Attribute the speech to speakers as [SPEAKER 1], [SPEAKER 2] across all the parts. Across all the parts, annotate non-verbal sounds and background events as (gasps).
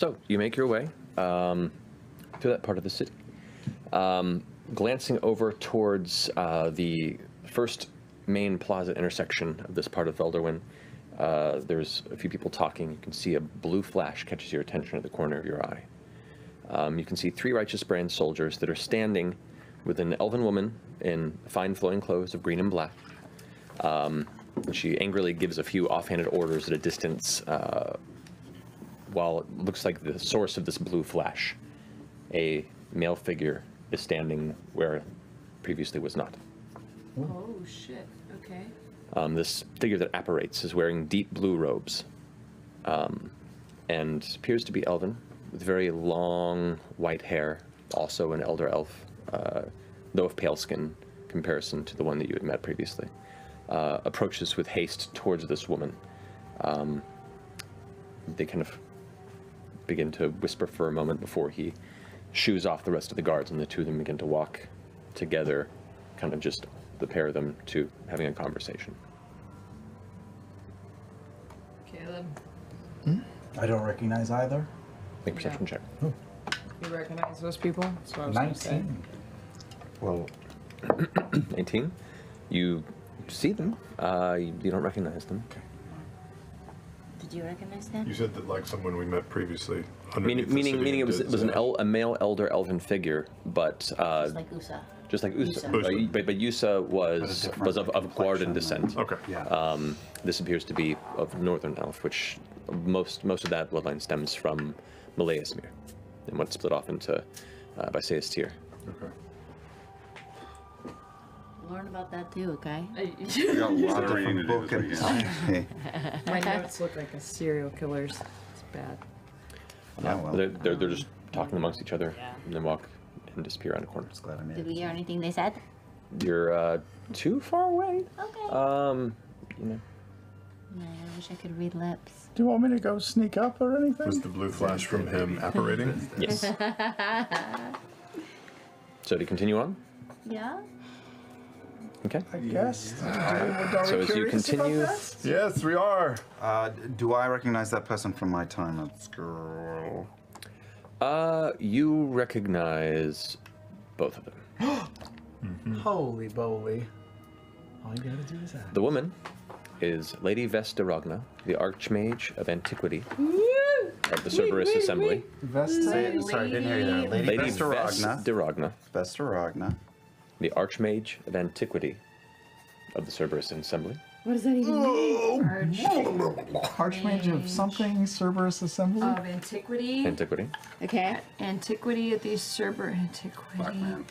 [SPEAKER 1] So you make your way um, to that part of the city. Um, glancing over towards uh, the first main plaza intersection of this part of Felderwin, uh, there's a few people talking. You can see a blue flash catches your attention at the corner of your eye. Um, you can see three righteous brand soldiers that are standing with an elven woman in fine flowing clothes of green and black. Um, and she angrily gives a few offhanded orders at a distance uh, while it looks like the source of this blue flash, a male figure is standing where previously was not.
[SPEAKER 2] Oh shit. Okay.
[SPEAKER 1] Um, this figure that apparates is wearing deep blue robes um, and appears to be elven with very long white hair, also an elder elf, uh, though of pale skin comparison to the one that you had met previously. Uh, approaches with haste towards this woman. Um, they kind of begin to whisper for a moment before he shoos off the rest of the guards, and the two of them begin to walk together, kind of just the pair of them to having a conversation.
[SPEAKER 2] Caleb,
[SPEAKER 3] I don't recognize either.
[SPEAKER 1] Make a perception check.
[SPEAKER 2] you recognize those people? That's what I was gonna say.
[SPEAKER 3] 19.
[SPEAKER 1] Well, (clears throat) 19. You see them. Uh, you, you don't recognize them.
[SPEAKER 4] Did you recognize them?
[SPEAKER 5] You said that like someone we met previously.
[SPEAKER 1] Meaning,
[SPEAKER 5] the
[SPEAKER 1] meaning,
[SPEAKER 5] city
[SPEAKER 1] meaning it was,
[SPEAKER 5] did
[SPEAKER 1] it was an,
[SPEAKER 5] that.
[SPEAKER 1] el, a male elder elven figure, but uh,
[SPEAKER 4] Just like Yussa.
[SPEAKER 1] just like Yussa.
[SPEAKER 4] Yussa.
[SPEAKER 1] But, but, but Yussa was
[SPEAKER 3] different
[SPEAKER 1] was of, of Guardian
[SPEAKER 3] complexion
[SPEAKER 1] descent.
[SPEAKER 5] Okay.
[SPEAKER 3] Yeah.
[SPEAKER 1] Um, this appears to be of Northern Elf, which most most of that bloodline stems from Malaysmir, and what's split off into uh, by Seistir.
[SPEAKER 5] Okay.
[SPEAKER 4] Learn about that too, okay?
[SPEAKER 6] We got a (laughs) lot of reading to do this
[SPEAKER 3] and
[SPEAKER 6] weekend.
[SPEAKER 2] My notes look like a serial killer's. It's bad.
[SPEAKER 3] Yeah, well,
[SPEAKER 1] They're, they're, they're just talking amongst each other,
[SPEAKER 4] Yeah.
[SPEAKER 1] and then walk and disappear around a corner.
[SPEAKER 3] just glad I made
[SPEAKER 4] Did
[SPEAKER 3] it.
[SPEAKER 4] we hear anything they said?
[SPEAKER 1] You're uh, too far away.
[SPEAKER 4] Okay.
[SPEAKER 1] Um, you know,
[SPEAKER 4] Man, I wish I could read lips.
[SPEAKER 7] Do you want me to go sneak up or anything?
[SPEAKER 5] Was the blue flash from him (laughs) apparating?
[SPEAKER 1] yes. (laughs) so to continue on,
[SPEAKER 4] Yeah?
[SPEAKER 1] Okay.
[SPEAKER 7] I guess. Are we
[SPEAKER 1] So as you continue-
[SPEAKER 5] yes, we are.
[SPEAKER 3] Uh, do I recognize that person from my time at school?
[SPEAKER 1] Uh, you recognize both of them. (gasps)
[SPEAKER 7] Holy boly. All you gotta do is ask.
[SPEAKER 1] The woman is Lady Vess DeRogna, the Archmage of Antiquity of the Cerberus Assembly.
[SPEAKER 7] Vesta?
[SPEAKER 3] Say, sorry, I didn't hear you there. Lady,
[SPEAKER 1] Lady
[SPEAKER 3] Vesta
[SPEAKER 1] Vess
[SPEAKER 3] DeRogna.
[SPEAKER 1] Ragna,
[SPEAKER 3] Vess DeRogna.
[SPEAKER 1] the Archmage of Antiquity of the Cerberus Assembly.
[SPEAKER 2] What does that even mean? Arch
[SPEAKER 7] Archmage of something, Cerberus Assembly?
[SPEAKER 2] of antiquity.
[SPEAKER 1] Antiquity.
[SPEAKER 4] Okay.
[SPEAKER 2] antiquity at the Cerber antiquity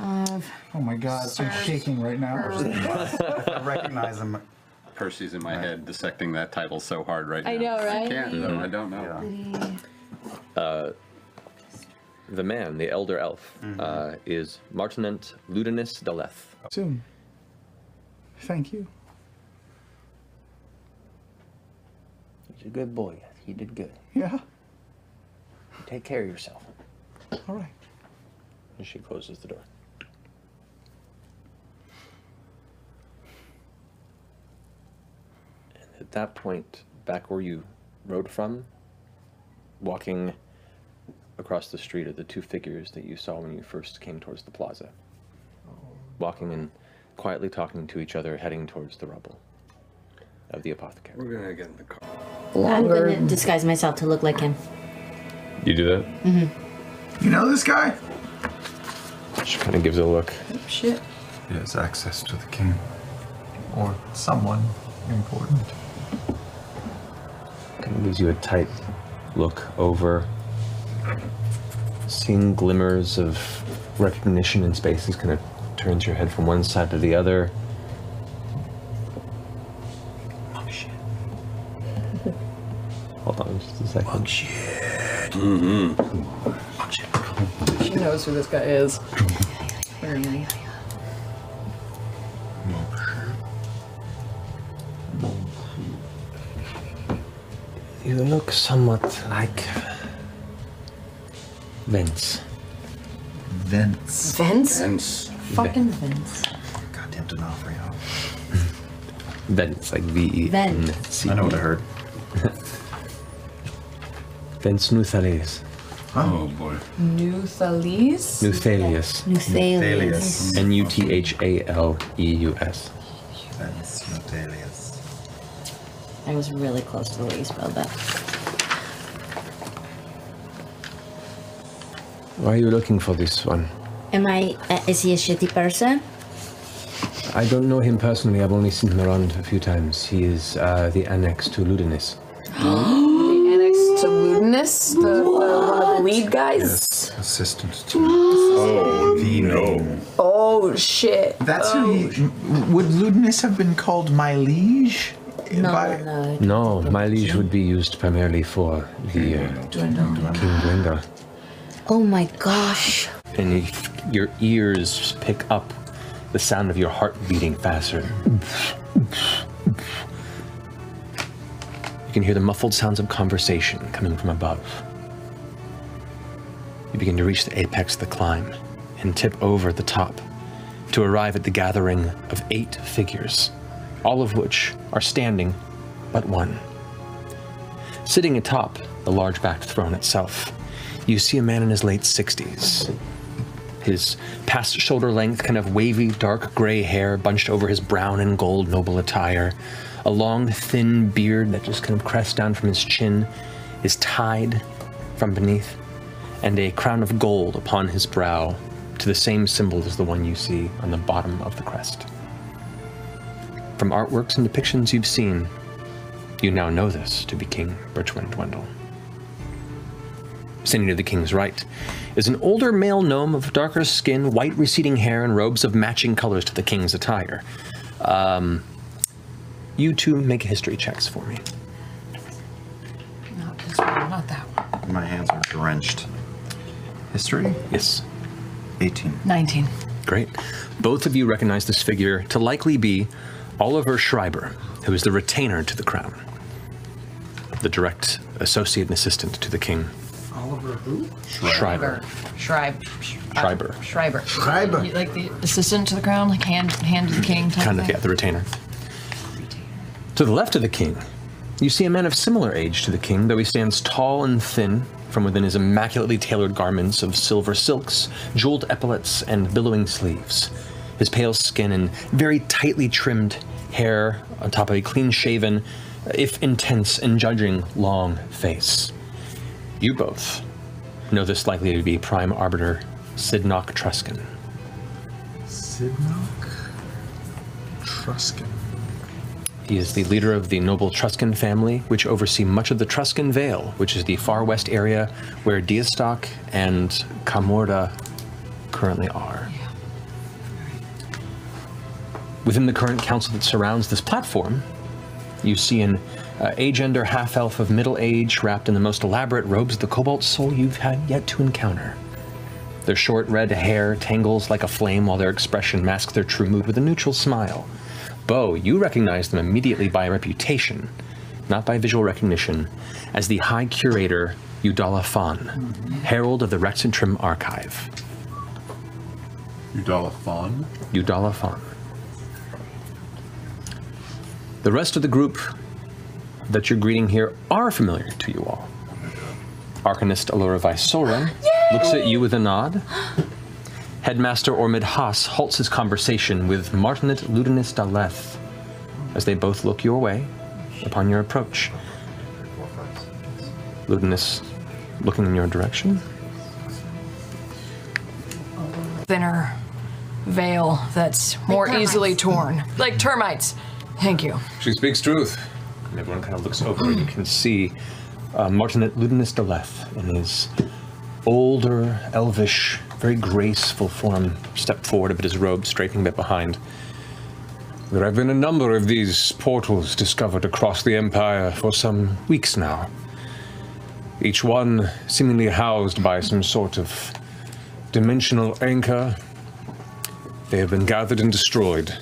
[SPEAKER 2] of
[SPEAKER 7] oh my god, I'm
[SPEAKER 2] Serves
[SPEAKER 7] shaking right now.
[SPEAKER 3] I recognize him.
[SPEAKER 6] Percy's in my head dissecting that title so hard right now.
[SPEAKER 4] I know, right?
[SPEAKER 6] I can't though. I don't know.
[SPEAKER 3] Yeah.
[SPEAKER 1] The man, the Elder Elf, uh, is Martinet Ludinus Da'leth.
[SPEAKER 7] Soon. Thank you.
[SPEAKER 1] He's a good boy. You did good.
[SPEAKER 7] Yeah?
[SPEAKER 1] Take care of yourself.
[SPEAKER 7] All right.
[SPEAKER 1] And she closes the door. And at that point, back where you rode from, walking across the street are the two figures that you saw when you first came towards the plaza. Walking and quietly talking to each other, heading towards the rubble of the apothecary.
[SPEAKER 6] We're gonna get in the car.
[SPEAKER 4] I'm gonna disguise myself to look like him.
[SPEAKER 1] You do that? Mm-hmm.
[SPEAKER 7] You know this guy?
[SPEAKER 1] She kind of gives a look.
[SPEAKER 2] shit.
[SPEAKER 5] He has access to the king.
[SPEAKER 7] Or someone important.
[SPEAKER 1] kind of gives you a tight look over, seeing glimmers of recognition in spaces, kind of turns your head from one side to the other. Oh shit. Hold on just a second. Fuck shit. Mm-hmm.
[SPEAKER 2] She knows who this guy is.
[SPEAKER 1] You look somewhat like Vince.
[SPEAKER 3] Vince.
[SPEAKER 2] Vince?
[SPEAKER 6] Vince.
[SPEAKER 2] Fucking Vince.
[SPEAKER 3] Goddamn D'Onofrio.
[SPEAKER 1] Vince, like V E N C.
[SPEAKER 3] I know what I heard.
[SPEAKER 1] Thence Nuthales.
[SPEAKER 6] Oh boy.
[SPEAKER 2] New Thalese?
[SPEAKER 1] Nuthalius.
[SPEAKER 4] Nuthalius.
[SPEAKER 1] N U T H A L E U S.
[SPEAKER 3] That's Notalius.
[SPEAKER 4] I was really close to the way you spelled that.
[SPEAKER 1] Why are you looking for this one?
[SPEAKER 4] Am I? Uh, is he a shitty person?
[SPEAKER 1] I don't know him personally. I've only seen him around a few times. He is uh, the annex to Ludinus. (gasps)
[SPEAKER 2] The annex to Ludinus, the, the one of the lead guys.
[SPEAKER 3] Yes, assistant to.
[SPEAKER 5] Oh, the no.
[SPEAKER 2] Oh shit.
[SPEAKER 7] That's who he. Would Ludinus have been called my liege?
[SPEAKER 4] No,
[SPEAKER 7] By-
[SPEAKER 4] no.
[SPEAKER 1] No, my liege would be used primarily for the uh, King Dwendal.
[SPEAKER 4] Oh my gosh.
[SPEAKER 1] And your ears pick up the sound of your heart beating faster. You can hear the muffled sounds of conversation coming from above. You begin to reach the apex of the climb and tip over the top to arrive at the gathering of eight figures, all of which are standing but one. Sitting atop the large backed throne itself, you see a man in his late 60s. His past shoulder length, kind of wavy, dark gray hair bunched over his brown and gold noble attire. A long, thin beard that just kind of crests down from his chin is tied from beneath, and a crown of gold upon his brow to the same symbol as the one you see on the bottom of the crest. From artworks and depictions you've seen, you now know this to be King Bertrand Dwendal. Standing to the king's right is an older male gnome of darker skin, white receding hair, and robes of matching colors to the king's attire. Um, you two make history checks for me.
[SPEAKER 2] Not this one, not that one.
[SPEAKER 3] My hands are drenched. History?
[SPEAKER 1] Yes.
[SPEAKER 3] 18.
[SPEAKER 2] 19.
[SPEAKER 1] Great. Both of you recognize this figure to likely be Oliver Schreiber, who is the retainer to the crown, the direct associate and assistant to the king.
[SPEAKER 7] Oliver who?
[SPEAKER 1] Schreiber.
[SPEAKER 2] Schreiber.
[SPEAKER 1] Schreiber.
[SPEAKER 2] Schreiber.
[SPEAKER 7] Schreiber.
[SPEAKER 2] You- Like the assistant to the crown, like hand hand to the king type
[SPEAKER 1] Kind of,
[SPEAKER 2] thing?
[SPEAKER 1] yeah, the retainer. To the left of the king, you see a man of similar age to the king, though he stands tall and thin from within his immaculately tailored garments of silver silks, jeweled epaulets, and billowing sleeves. His pale skin and very tightly trimmed hair on top of a clean shaven, if intense and judging, long face. You both know this likely to be Prime Arbiter Sidnock Truscan.
[SPEAKER 5] Sidnock Truscan.
[SPEAKER 1] He is the leader of the noble Truscan family, which oversee much of the Truscan Vale, which is the far west area where Deastok and Kamordah currently are. Within the current council that surrounds this platform, you see an uh, agender half-elf of middle age wrapped in the most elaborate robes of the Cobalt Soul you've had yet to encounter. Their short red hair tangles like a flame while their expression masks their true mood with a neutral smile. Bo, you recognize them immediately by reputation, not by visual recognition, as the High Curator Udala Fan, Herald of the Rexxentrum Archive.
[SPEAKER 5] Udala Fawn.
[SPEAKER 1] Udala Fan. The rest of the group that you're greeting here are familiar to you all. Arcanist Allura Vysora (gasps) looks at you with a nod. Headmaster Ormid Haas halts his conversation with Martinet Ludinus Da'leth as they both look your way upon your approach. Ludinus looking in your direction.
[SPEAKER 2] Thinner veil that's more easily torn. Like termites. Thank you.
[SPEAKER 1] She speaks truth. And everyone kind of looks over and you can see uh, Martinet Ludinus Da'leth in his older, elvish, very graceful form step forward a bit, his robe straining a bit behind. There have been a number of these portals discovered across the Empire for some weeks now. Each one seemingly housed by some sort of dimensional anchor. They have been gathered and destroyed.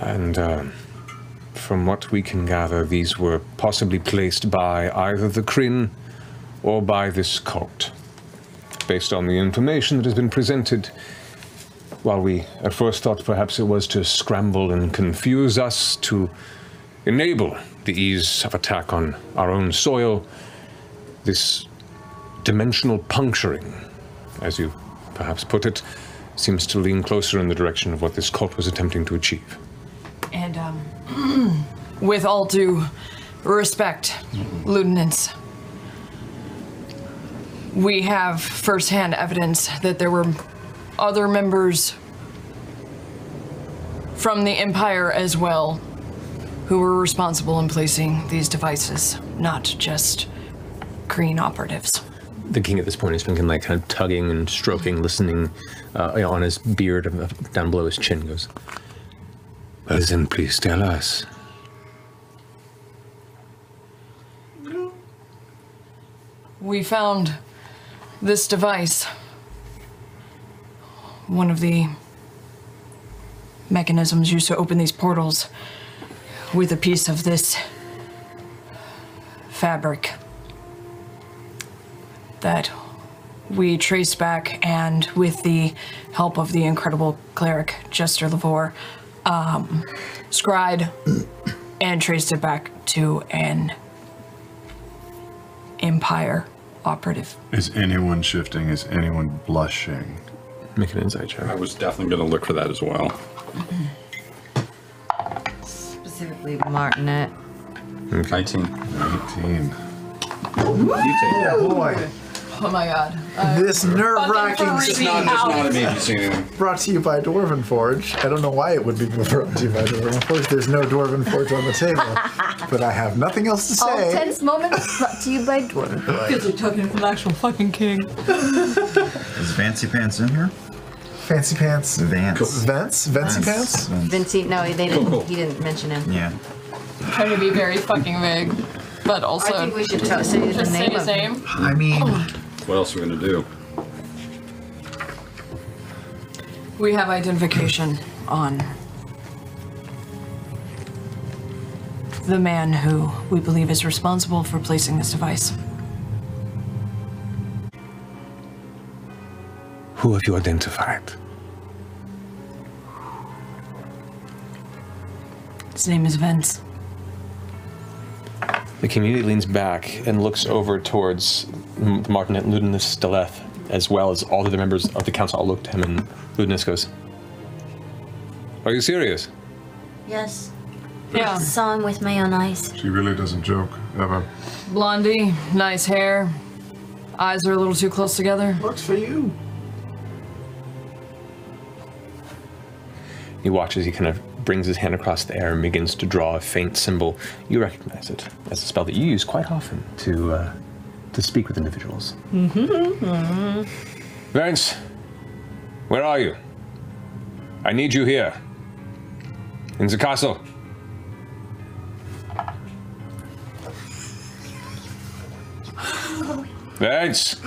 [SPEAKER 1] And um, from what we can gather, these were possibly placed by either the Kryn or by this cult. Based on the information that has been presented, while we at first thought perhaps it was to scramble and confuse us to enable the ease of attack on our own soil, This dimensional puncturing, as you perhaps put it, seems to lean closer in the direction of what this cult was attempting to achieve.
[SPEAKER 2] And um, with all due respect, Lieutenants, we have firsthand evidence that there were other members from the Empire as well who were responsible in placing these devices, not just Kryn operatives.
[SPEAKER 1] The king at this point has been like kind of tugging and stroking, listening uh, on his beard down below his chin. Goes, well, then please tell us.
[SPEAKER 2] We found this device. One of the mechanisms used to open these portals with a piece of this fabric that we traced back and with the help of the incredible cleric Jester Lavorre, um, scried and traced it back to an Empire operative.
[SPEAKER 5] Is anyone shifting? Is anyone blushing?
[SPEAKER 1] Make an insight check.
[SPEAKER 6] I was definitely going to look for that as well.
[SPEAKER 4] Specifically, Martinet.
[SPEAKER 6] 19.
[SPEAKER 5] 19.
[SPEAKER 7] You take that Boy,
[SPEAKER 2] Oh my god. (laughs)
[SPEAKER 7] this nerve-wracking
[SPEAKER 2] Fucking
[SPEAKER 7] scene
[SPEAKER 2] freaking out.
[SPEAKER 6] amazing. (laughs)
[SPEAKER 7] brought to you by Dwarven Forge. I don't know why it would be (laughs) brought to you by Dwarven Forge. There's no Dwarven Forge on the table, but I have nothing else to
[SPEAKER 4] All
[SPEAKER 7] say.
[SPEAKER 4] tense moments brought to you by Dwarven Forge.
[SPEAKER 2] Kids are talking from the actual fucking king.
[SPEAKER 3] Is Fancy Pants in here?
[SPEAKER 7] Fancy pants.
[SPEAKER 3] Vance.
[SPEAKER 7] Vents? Vency pants?
[SPEAKER 3] Vance.
[SPEAKER 4] Vinci, no, they didn't.
[SPEAKER 6] cool.
[SPEAKER 4] He didn't mention him.
[SPEAKER 3] Yeah.
[SPEAKER 2] Trying to be very fucking vague, but also
[SPEAKER 4] I think we should tell, say the
[SPEAKER 2] just say
[SPEAKER 4] name
[SPEAKER 2] his
[SPEAKER 4] of
[SPEAKER 2] name.
[SPEAKER 7] I mean,
[SPEAKER 6] What else are we going to do?
[SPEAKER 2] We have identification on the man who we believe is responsible for placing this device.
[SPEAKER 1] Who have you identified?
[SPEAKER 2] His name is Vince.
[SPEAKER 1] The community leans back and looks over towards M- the Martinet Ludinus Da'leth, as well as all the other members of the council all look to him, and Ludinus goes, Are you serious?
[SPEAKER 4] Yes.
[SPEAKER 2] Yeah.
[SPEAKER 4] Saw him with my own eyes.
[SPEAKER 5] She really doesn't joke, ever.
[SPEAKER 2] Blondie, nice hair. Eyes are a little too close together.
[SPEAKER 7] works for you.
[SPEAKER 1] He watches, he kind of brings his hand across the air and begins to draw a faint symbol. You recognize it as a spell that you use quite often to uh, to speak with individuals. Mm-hmm. Vance, where are you? I need you here. In the castle. Vance!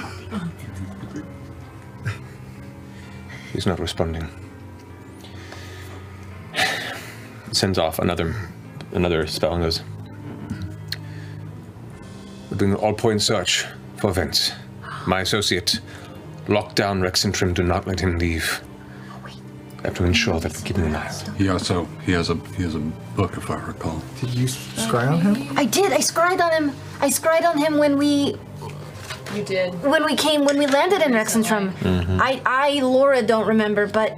[SPEAKER 1] He's not responding sends off another another spell and goes. We're doing an all-point search for Vence. My associate, lock down Rexxentrum. Do not let him leave. I have to ensure that we're keeping an eye on him.
[SPEAKER 6] He also he has a he has a book, if I recall.
[SPEAKER 7] Did you scry on him?
[SPEAKER 4] I did. I scried on him. I scried on him when we
[SPEAKER 2] You did.
[SPEAKER 4] when we came when we landed in Rexxentrum. Mm-hmm. I I Laura don't remember, but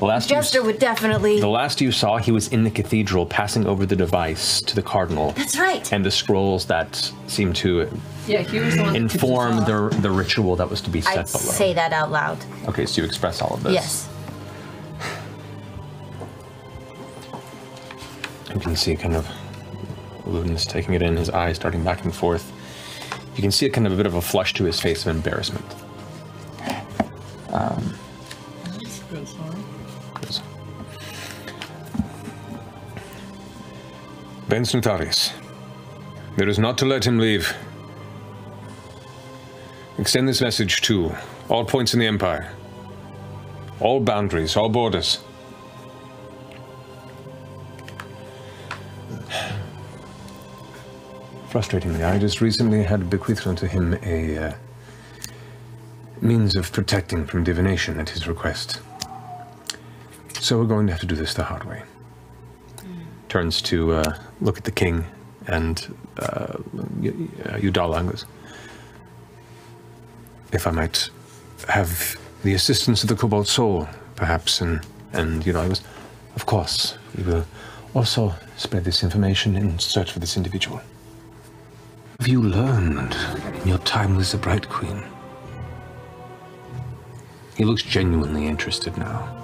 [SPEAKER 1] The last you s-
[SPEAKER 4] would definitely.
[SPEAKER 1] the last you saw, he was in the cathedral, passing over the device to the cardinal,
[SPEAKER 4] That's right.
[SPEAKER 1] and the scrolls that seem to
[SPEAKER 2] Yeah, he was the one.
[SPEAKER 1] inform the the ritual that was to be set
[SPEAKER 4] I'd
[SPEAKER 1] below.
[SPEAKER 4] say that out loud.
[SPEAKER 1] Okay, so you express all of this.
[SPEAKER 4] Yes.
[SPEAKER 1] You can see kind of Ludinus taking it in, his eyes darting back and forth. You can see a kind of a bit of a flush to his face of embarrassment. Um, Vence Notarius, there is not to let him leave. Extend this message to all points in the Empire, all boundaries, all borders. Frustratingly, I just recently had bequeathed unto him a uh, means of protecting from divination at his request. So we're going to have to do this the hard way. Turns to uh, look at the king And uh, uh, Udala goes, If I might have the assistance of the Cobalt Soul, perhaps, and, and Udala goes, Of course, we will also spread this information in search for this individual. Have you learned in your time with the Bright Queen? He looks genuinely interested now.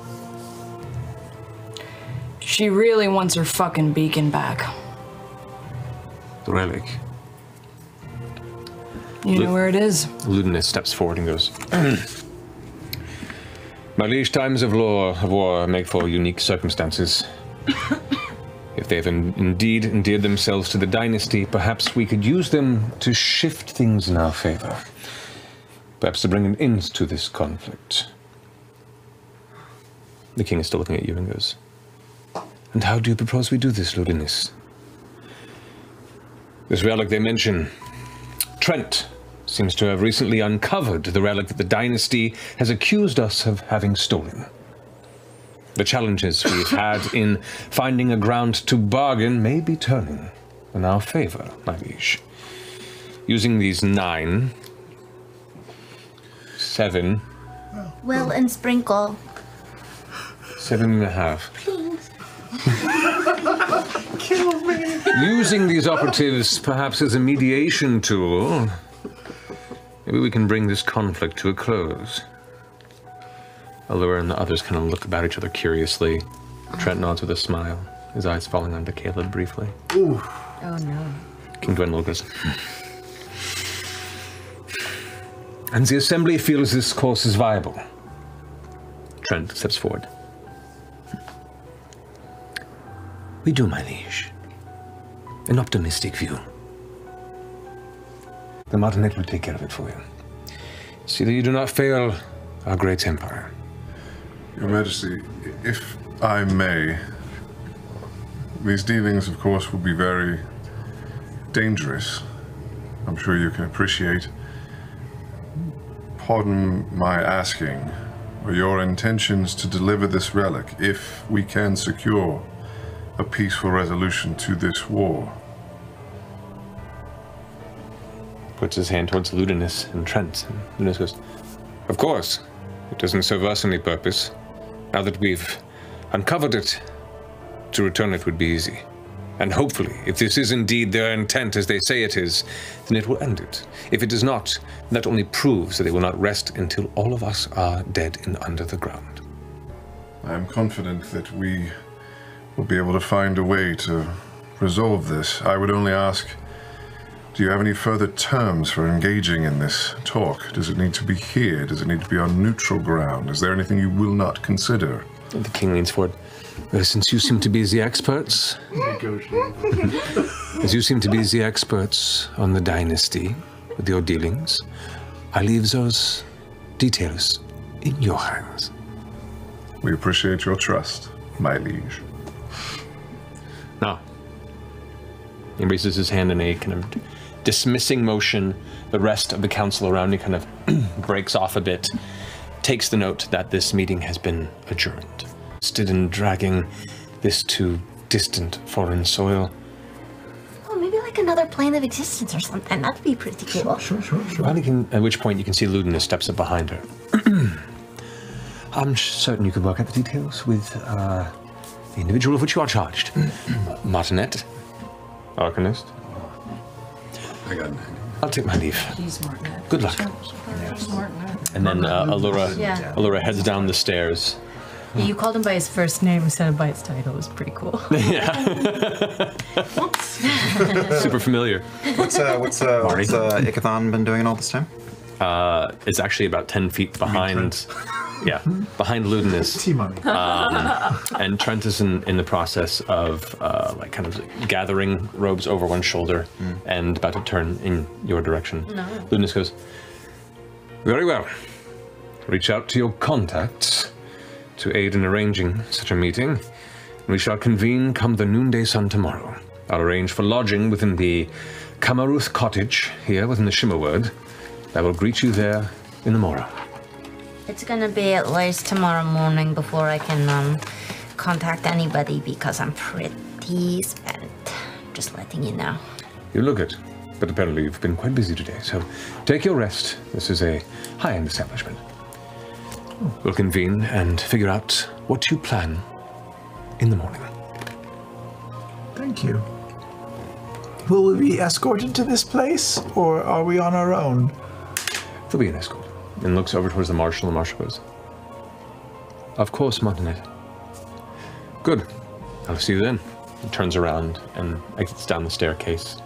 [SPEAKER 2] She really wants her fucking beacon back.
[SPEAKER 1] The relic.
[SPEAKER 2] You know where it is?
[SPEAKER 1] Ludinus steps forward and goes, (clears throat) My liege, times of law of war make for unique circumstances. (coughs) if they have in- indeed endeared themselves to the dynasty, perhaps we could use them to shift things in our favor. Perhaps to bring an end to this conflict. The king is still looking at you and goes, And how do you propose we do this, Ludinus? This relic they mention, Trent seems to have recently uncovered the relic that the dynasty has accused us of having stolen. The challenges we've had in finding a ground to bargain may be turning in our favor, my liege. Using these nine, seven,
[SPEAKER 4] Will and Sprinkle.
[SPEAKER 1] seven and a half. Using these operatives perhaps as a mediation tool, maybe we can bring this conflict to a close. Allura and the others kind of look about each other curiously. Trent nods with a smile, his eyes falling onto Caleb briefly.
[SPEAKER 4] Oh no.
[SPEAKER 1] King Dwendal goes. And the Assembly feels this course is viable. Trent steps forward. We do, my liege. An optimistic view. The Martinet will take care of it for you. See that you do not fail our great empire.
[SPEAKER 5] Your Majesty, if I may, these dealings, of course, will be very dangerous. I'm sure you can appreciate. Pardon my asking, are your intentions to deliver this relic if we can secure a peaceful resolution to this war?
[SPEAKER 1] Puts his hand towards Ludinus and Trent. And Ludinus goes, Of course. It doesn't serve us any purpose. Now that we've uncovered it, to return it would be easy. And hopefully, if this is indeed their intent as they say it is, then it will end it. If it does not, that only proves that they will not rest until all of us are dead and under the ground.
[SPEAKER 5] I am confident that we will be able to find a way to resolve this. I would only ask do you have any further terms for engaging in this talk? Does it need to be here? Does it need to be on neutral ground? Is there anything you will not consider?
[SPEAKER 1] The king leans forward. Well, since you seem to be the experts, (laughs) as you seem to be the experts on the dynasty with your dealings, I leave those details in your hands.
[SPEAKER 5] We appreciate your trust, my liege.
[SPEAKER 1] He raises his hand in a kind of dismissing motion. The rest of the council around you kind of (clears throat) breaks off a bit, takes the note that this meeting has been adjourned. Stood in dragging this to distant foreign soil.
[SPEAKER 4] Oh, maybe like another plane of existence or something. That'd be pretty cool.
[SPEAKER 7] Sure, sure, sure.
[SPEAKER 1] Can, at which point you can see Ludinus steps up behind her. (clears throat) I'm certain you could work out the details with uh, the individual of which you are charged. (clears throat) Martinet, Arcanist.
[SPEAKER 6] I got nine.
[SPEAKER 1] I'll take my leave.
[SPEAKER 2] He's Martinet.
[SPEAKER 1] Good luck. And then uh, Allura,
[SPEAKER 4] Yeah.
[SPEAKER 1] Allura heads down the stairs.
[SPEAKER 8] You called him by his first name instead of by his title. It was pretty cool. (laughs) Yeah. (laughs)
[SPEAKER 1] Super familiar.
[SPEAKER 3] What's uh, what's uh, what's uh, Ikithon been doing all this time?
[SPEAKER 1] Uh, it's actually about 10 feet behind. (laughs) Yeah, (laughs) behind Ludinus.
[SPEAKER 7] Tea money.
[SPEAKER 1] and Trent is in, in the process of uh, like kind of gathering robes over one shoulder and about to turn in your direction. Ludinus goes, Very well. Reach out to your contacts to aid in arranging such a meeting. We shall convene come the noonday sun tomorrow. I'll arrange for lodging within the Kamaruth cottage here within the Shimmerwood. I will greet you there in the morrow.
[SPEAKER 4] It's gonna be at least tomorrow morning before I can um contact anybody because I'm pretty spent. Just letting you know.
[SPEAKER 1] You look it, but apparently you've been quite busy today, so take your rest. This is a high end establishment. We'll convene and figure out what you plan in the morning.
[SPEAKER 7] Thank you. Will we be escorted to this place, or are we on our own?
[SPEAKER 1] There'll be an escort. And looks over towards the marshal, and the marshal goes, Of course, Martinet. Good. I'll see you then. He turns around and exits down the staircase.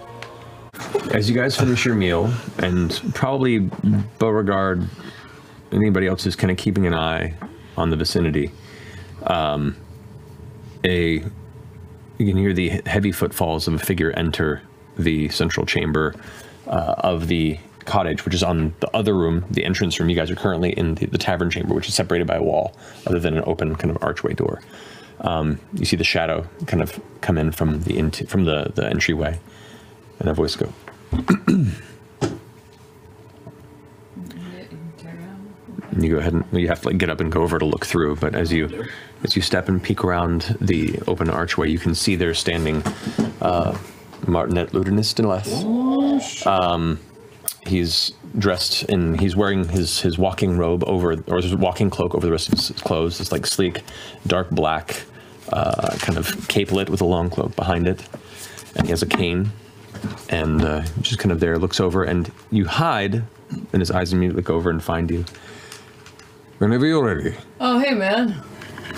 [SPEAKER 1] As you guys finish your meal, and probably Beauregard, anybody else is kind of keeping an eye on the vicinity, um, a you can hear the heavy footfalls of a figure enter the central chamber uh, of the cottage, which is on the other room, the entrance room. You guys are currently in the, the tavern chamber, which is separated by a wall, other than an open kind of archway door. Um, you see the shadow kind of come in from the into, from the, the entryway, and a voice go. And (clears throat) you go ahead and you have to like get up and go over to look through. But as you as you step and peek around the open archway, you can see there standing uh, Martinet Ludinus Da'leth. Um, he's dressed in he's wearing his his walking robe over or his walking cloak over the rest of his clothes. It's like sleek, dark black, uh, kind of capelet with a long cloak behind it, and he has a cane. And uh, just kind of there looks over, and you hide, and his eyes immediately look over and find you. Whenever you're ready.
[SPEAKER 2] Oh, hey, man.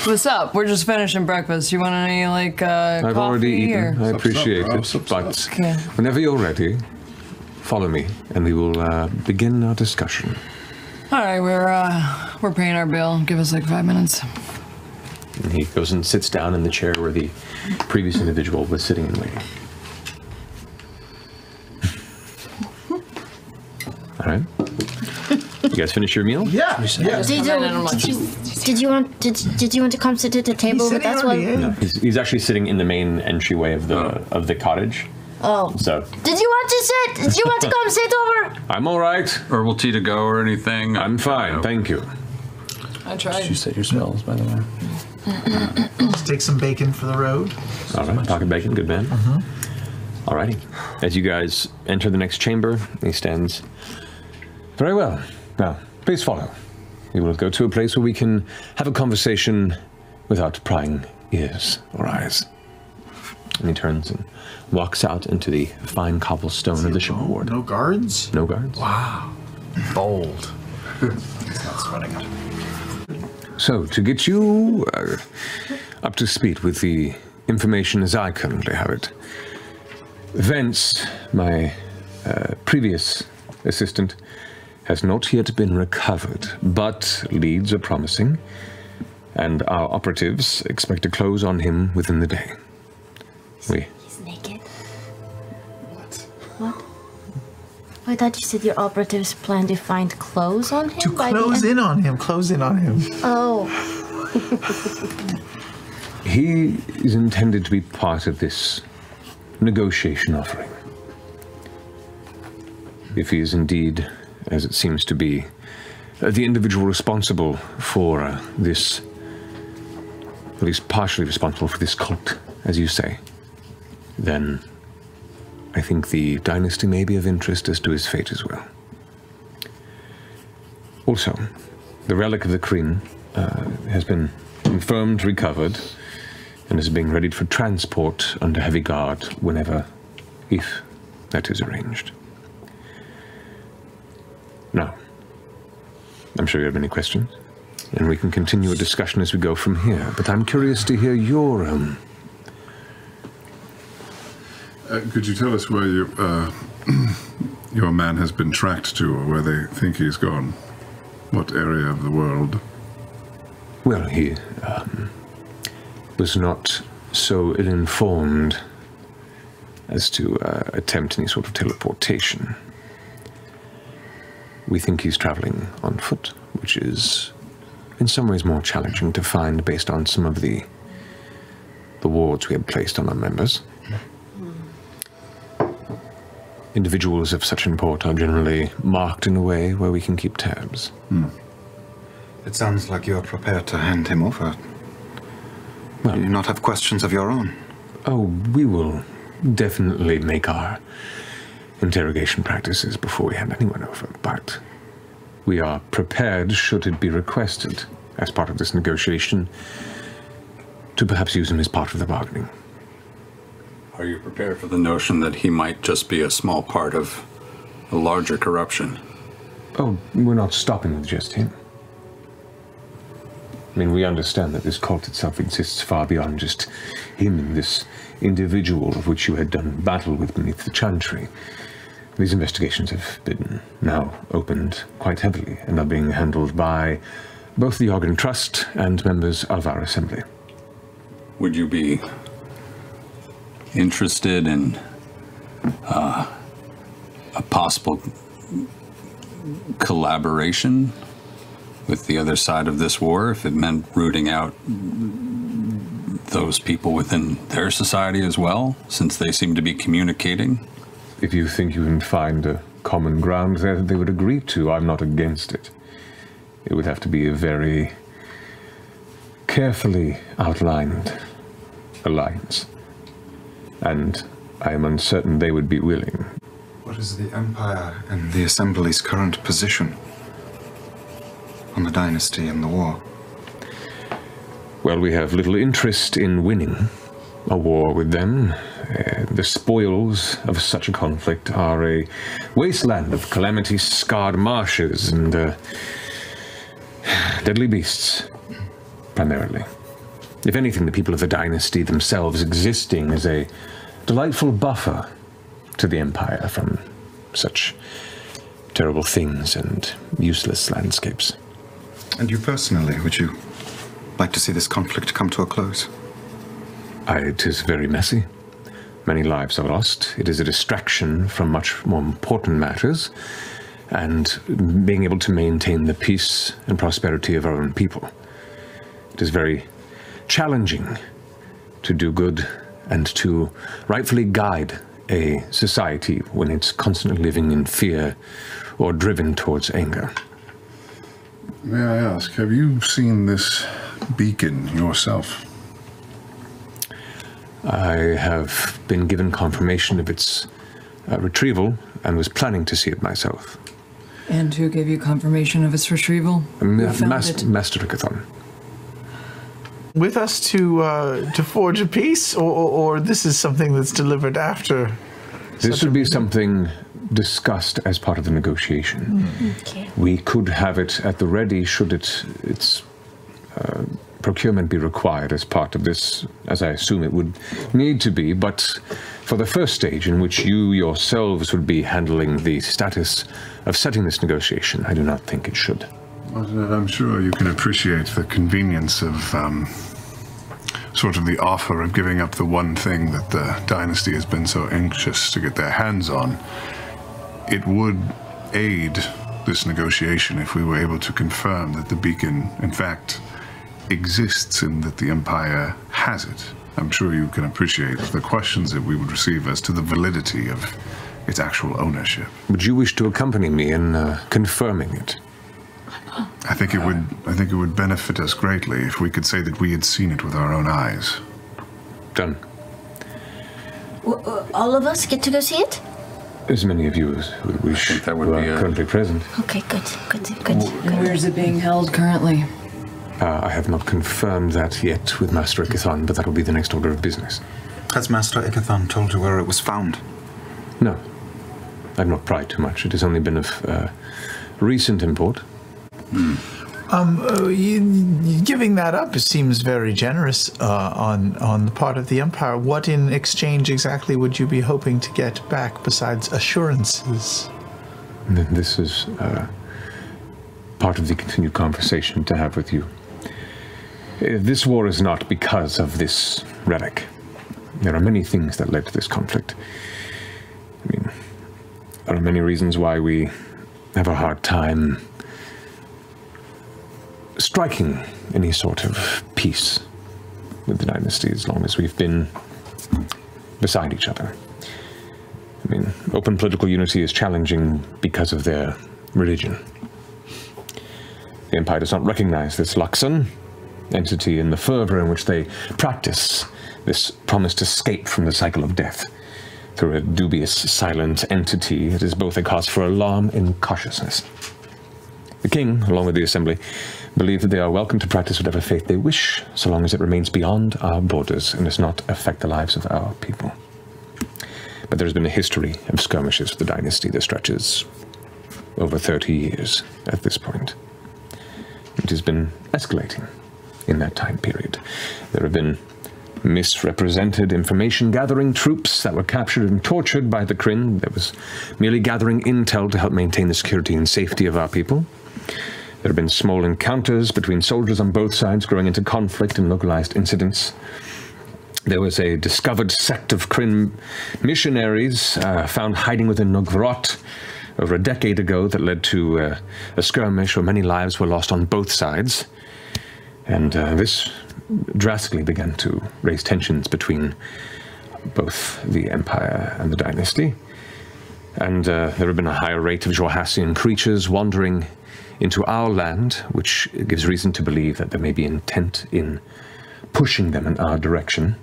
[SPEAKER 2] What's up? We're just finishing breakfast. You want any, like, uh,
[SPEAKER 1] I've
[SPEAKER 2] coffee
[SPEAKER 1] already eaten.
[SPEAKER 2] or?
[SPEAKER 1] I appreciate it. But whenever you're ready, follow me, and we will uh, begin our discussion.
[SPEAKER 2] All right, we're, uh, we're paying our bill. Give us, like, five minutes.
[SPEAKER 1] And he goes and sits down in the chair where the previous individual was sitting and waiting. All right. You guys finish your meal?
[SPEAKER 7] Yeah. yeah.
[SPEAKER 4] Did you, did you, did you want did, did you want to come sit at the table with us while?
[SPEAKER 1] No, he's, he's actually sitting in the main entryway of the of the cottage.
[SPEAKER 4] Oh.
[SPEAKER 1] So
[SPEAKER 4] Did you want to sit? Did you want to come sit over? (laughs)
[SPEAKER 1] I'm all right.
[SPEAKER 6] Herbal tea to go or anything?
[SPEAKER 1] I'm fine, thank you.
[SPEAKER 2] I tried.
[SPEAKER 9] You said your spells, by the way.
[SPEAKER 7] Let's take some bacon for the road.
[SPEAKER 1] All right, pocket bacon, good man. Mm-hmm. Alrighty. As you guys enter the next chamber, he stands. Very well. Now, please follow. We will go to a place where we can have a conversation without prying ears or eyes. And he turns and walks out into the fine cobblestone of the ship ward.
[SPEAKER 7] No guards?
[SPEAKER 1] No guards.
[SPEAKER 7] Wow. Bold. (laughs)
[SPEAKER 3] He's not sweating.
[SPEAKER 1] So, to get you uh, up to speed with the information as I currently have it, Vance, my uh, previous assistant, has not yet been recovered, but leads are promising, and our operatives expect to close on him within the day. We
[SPEAKER 4] He's naked. What? What? I thought you said your operatives plan to find clothes on him.
[SPEAKER 7] To close in on him. Close in on him.
[SPEAKER 4] Oh. (laughs)
[SPEAKER 1] He is intended to be part of this negotiation offering. If he is indeed, as it seems to be, uh, the individual responsible for uh, this, at least partially responsible for this cult, as you say, then I think the dynasty may be of interest as to his fate as well. Also, the relic of the Kryn uh, has been confirmed recovered and is being readied for transport under heavy guard whenever, if that is arranged. Now, I'm sure you have many questions, and we can continue a discussion as we go from here, but I'm curious to hear your um,
[SPEAKER 5] Uh, could you tell us where you, uh, (clears throat) your man has been tracked to, or where they think he's gone? What area of the world?
[SPEAKER 1] Well, he um, was not so ill informed as to uh, attempt any sort of teleportation. We think he's traveling on foot, which is in some ways more challenging to find based on some of the the wards we have placed on our members. Individuals of such import are generally marked in a way where we can keep tabs. Hmm.
[SPEAKER 3] It sounds like you are prepared to hand him over. Do you not have questions of your own?
[SPEAKER 1] Oh, we will definitely make our interrogation practices before we hand anyone over, but we are prepared, should it be requested, as part of this negotiation, to perhaps use him as part of the bargaining.
[SPEAKER 6] Are you prepared for the notion that he might just be a small part of a larger corruption?
[SPEAKER 1] Oh, we're not stopping with just him. I mean, we understand that this cult itself exists far beyond just him and this individual of which you had done battle with beneath the chantry. These investigations have been now opened quite heavily and are being handled by both the Organ Trust and members of our assembly.
[SPEAKER 6] Would you be interested in uh, a possible collaboration with the other side of this war if it meant rooting out those people within their society as well, since they seem to be communicating?
[SPEAKER 1] If you think you can find a common ground there that they would agree to, I'm not against it. It would have to be a very carefully outlined alliance. And I am uncertain they would be willing.
[SPEAKER 3] What is the Empire and the Assembly's current position on the dynasty and the war?
[SPEAKER 1] Well, we have little interest in winning a war with them. Uh, the spoils of such a conflict are a wasteland of calamity scarred marshes and uh, (sighs) deadly beasts, primarily. If anything, the people of the dynasty themselves existing as a delightful buffer to the Empire from such terrible things and useless landscapes.
[SPEAKER 3] And you personally, would you like to see this conflict come to a close?
[SPEAKER 1] I, it is very messy. Many lives are lost. It is a distraction from much more important matters, and being able to maintain the peace and prosperity of our own people. It is very challenging to do good and to rightfully guide a society when it's constantly living in fear or driven towards anger.
[SPEAKER 5] May I ask, have you seen this beacon yourself?
[SPEAKER 1] I have been given confirmation of its uh, retrieval and was planning to see it myself.
[SPEAKER 2] And who gave you confirmation of its retrieval?
[SPEAKER 1] M-
[SPEAKER 2] Who
[SPEAKER 1] Mas-
[SPEAKER 2] it?
[SPEAKER 1] Master Ikithon.
[SPEAKER 10] With us to uh, to forge a peace, or, or, or this is something that's delivered after.
[SPEAKER 1] This would be something discussed as part of the negotiation.
[SPEAKER 4] Okay.
[SPEAKER 1] We could have it at the ready should it its uh, procurement be required as part of this, as I assume it would need to be. But for the first stage, in which you yourselves would be handling the status of setting this negotiation, I do not think it should.
[SPEAKER 5] Well, I'm sure you can appreciate the convenience of um, sort of the offer of giving up the one thing that the dynasty has been so anxious to get their hands on. It would aid this negotiation if we were able to confirm that the beacon, in fact, exists and that the Empire has it. I'm sure you can appreciate the questions that we would receive as to the validity of its actual ownership.
[SPEAKER 1] Would you wish to accompany me in uh, confirming it?
[SPEAKER 5] I think it would. I think it would benefit us greatly if we could say that we had seen it with our own eyes.
[SPEAKER 1] Done.
[SPEAKER 4] W- uh, all of us get to go see it?
[SPEAKER 1] As many of you as would wish
[SPEAKER 6] that would
[SPEAKER 1] who
[SPEAKER 6] be
[SPEAKER 1] are
[SPEAKER 6] a-
[SPEAKER 1] currently present.
[SPEAKER 4] Okay, good, good, good.
[SPEAKER 2] And where's it being held currently?
[SPEAKER 1] Uh, I have not confirmed that yet with Master Ikithon, but that will be the next order of business.
[SPEAKER 3] Has Master Ikithon told you where it was found?
[SPEAKER 1] No, I've not pried too much. It has only been of uh, recent import.
[SPEAKER 10] Um, uh, you- giving that up seems very generous uh, on on the part of the Empire. What in exchange exactly would you be hoping to get back besides assurances?
[SPEAKER 1] This is uh, part of the continued conversation to have with you. Uh, This war is not because of this relic. There are many things that led to this conflict. I mean, there are many reasons why we have a hard time striking any sort of peace with the dynasty as long as we've been beside each other. I mean, open political unity is challenging because of their religion. The Empire does not recognize this Luxon entity in the fervor in which they practice this promised escape from the cycle of death. through a dubious, silent entity, it is both a cause for alarm and cautiousness. The king, along with the assembly, believe that they are welcome to practice whatever faith they wish, so long as it remains beyond our borders and does not affect the lives of our people. But there has been a history of skirmishes with the dynasty that stretches over 30 years at this point. It has been escalating in that time period. There have been misrepresented information gathering troops that were captured and tortured by the Kryn that was merely gathering intel to help maintain the security and safety of our people. There have been small encounters between soldiers on both sides growing into conflict and localized incidents. There was a discovered sect of Kryn missionaries uh, found hiding within Nogvurot over a decade ago that led to uh, a skirmish where many lives were lost on both sides. And uh, this drastically began to raise tensions between both the Empire and the Dynasty. And uh, there have been a higher rate of Xhorhasian creatures wandering into our land, which gives reason to believe that there may be intent in pushing them in our direction.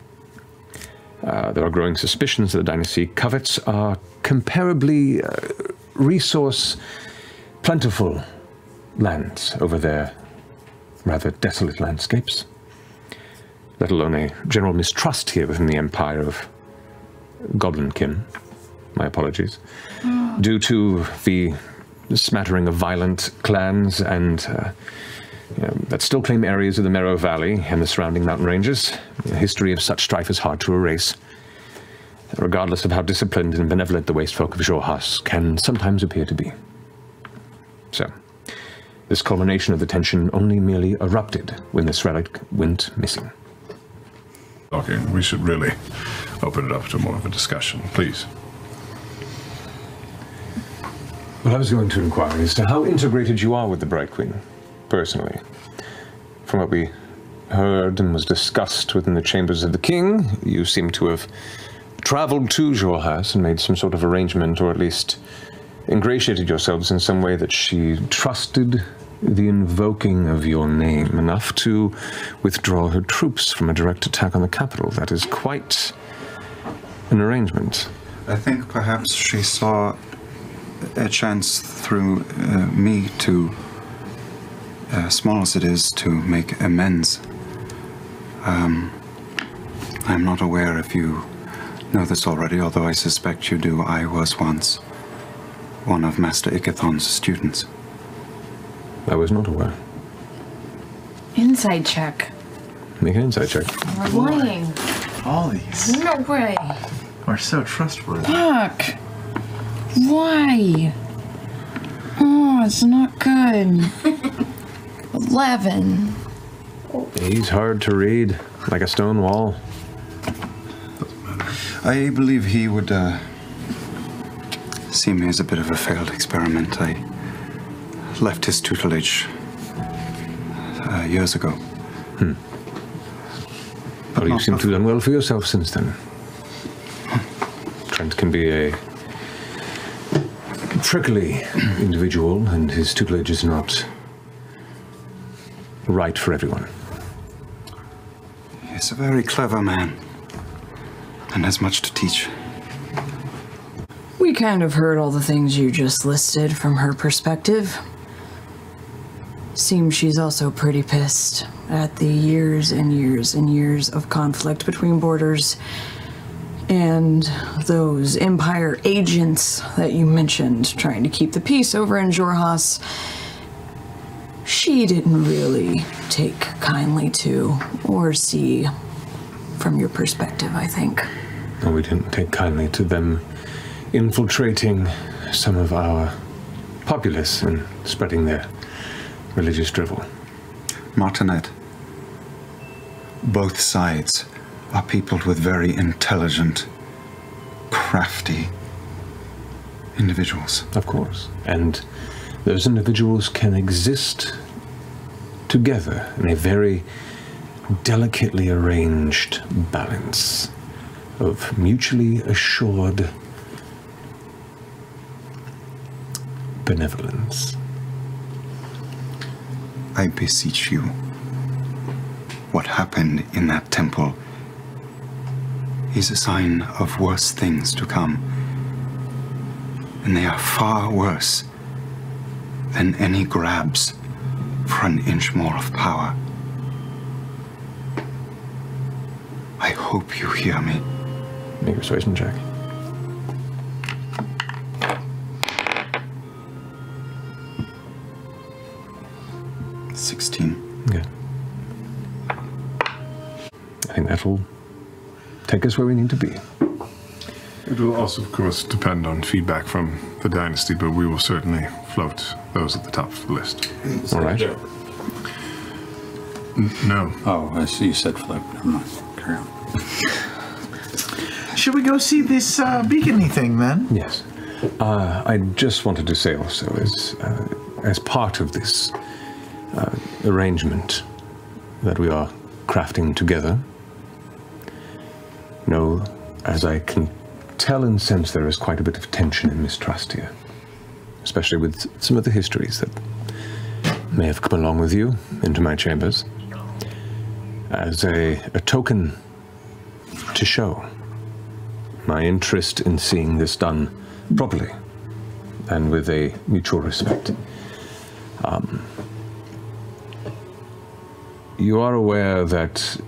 [SPEAKER 1] Uh, there are growing suspicions that the Dynasty covets are comparably uh, resource plentiful lands over their rather desolate landscapes, let alone a general mistrust here within the empire of Goblinkin. My apologies. Due to the smattering of violent clans and uh, you know, that still claim areas of the Marrow Valley and the surrounding mountain ranges, a history of such strife is hard to erase regardless of how disciplined and benevolent the waste folk of Xhorhas can sometimes appear to be. So, this culmination of the tension only merely erupted when this relic went missing.
[SPEAKER 5] Okay, we should really open it up to more of a discussion, please.
[SPEAKER 1] Well, I was going to inquire as to how integrated you are with the Bright Queen, personally. From what we heard and was discussed within the chambers of the king, you seem to have traveled to Xhorhas and made some sort of arrangement, or at least ingratiated yourselves in some way that she trusted the invoking of your name enough to withdraw her troops from a direct attack on the capital. That is quite an arrangement.
[SPEAKER 3] I think perhaps she saw a chance through uh, me to, uh, small as it is, to make amends. Um, I'm not aware if you know this already, although I suspect you do. I was once one of Master Ikithon's students.
[SPEAKER 1] I was not aware.
[SPEAKER 2] Inside check.
[SPEAKER 1] Make an insight check.
[SPEAKER 2] We're lying.
[SPEAKER 7] All these
[SPEAKER 2] No way.
[SPEAKER 7] are so trustworthy.
[SPEAKER 2] Fuck. Why? Oh, it's not good. 11.
[SPEAKER 1] He's hard to read, like a stone wall.
[SPEAKER 3] I believe he would uh, see me as a bit of a failed experiment. I left his tutelage uh, years ago.
[SPEAKER 1] Hmm. Well, you seem to have done well for yourself since then. Trent can be a prickly individual, and his tutelage is not right for everyone.
[SPEAKER 3] He's a very clever man and has much to teach.
[SPEAKER 2] We kind of heard all the things you just listed from her perspective. Seems she's also pretty pissed at the years and years and years of conflict between borders and those Empire agents that you mentioned trying to keep the peace over in Xhorhas. She didn't really take kindly to or see from your perspective, I think.
[SPEAKER 1] And we didn't take kindly to them infiltrating some of our populace and spreading their religious drivel.
[SPEAKER 3] Martinet, both sides are peopled with very intelligent, crafty individuals.
[SPEAKER 1] Of course. And those individuals can exist together in a very delicately arranged balance of mutually assured benevolence.
[SPEAKER 3] I beseech you, what happened in that temple is a sign of worse things to come. And they are far worse than any grabs for an inch more of power. I hope you hear me.
[SPEAKER 1] Make a persuasion check.
[SPEAKER 3] Sixteen.
[SPEAKER 1] Okay. I think that will take us where we need to be.
[SPEAKER 5] It will also, of course, depend on feedback from the dynasty, but we will certainly float those at the top of the list.
[SPEAKER 1] All right.
[SPEAKER 5] No.
[SPEAKER 6] Oh, I see you said float. Never mind. Carry on.
[SPEAKER 10] Should we go see this uh, beacony thing then?
[SPEAKER 1] Yes. Uh, I just wanted to say also, as uh, as part of this uh, arrangement that we are crafting together, know, as I can tell and sense, there is quite a bit of tension and mistrust here, especially with some of the histories that may have come along with you into my chambers. As a, a token to show my interest in seeing this done properly and with a mutual respect. Um, you are aware that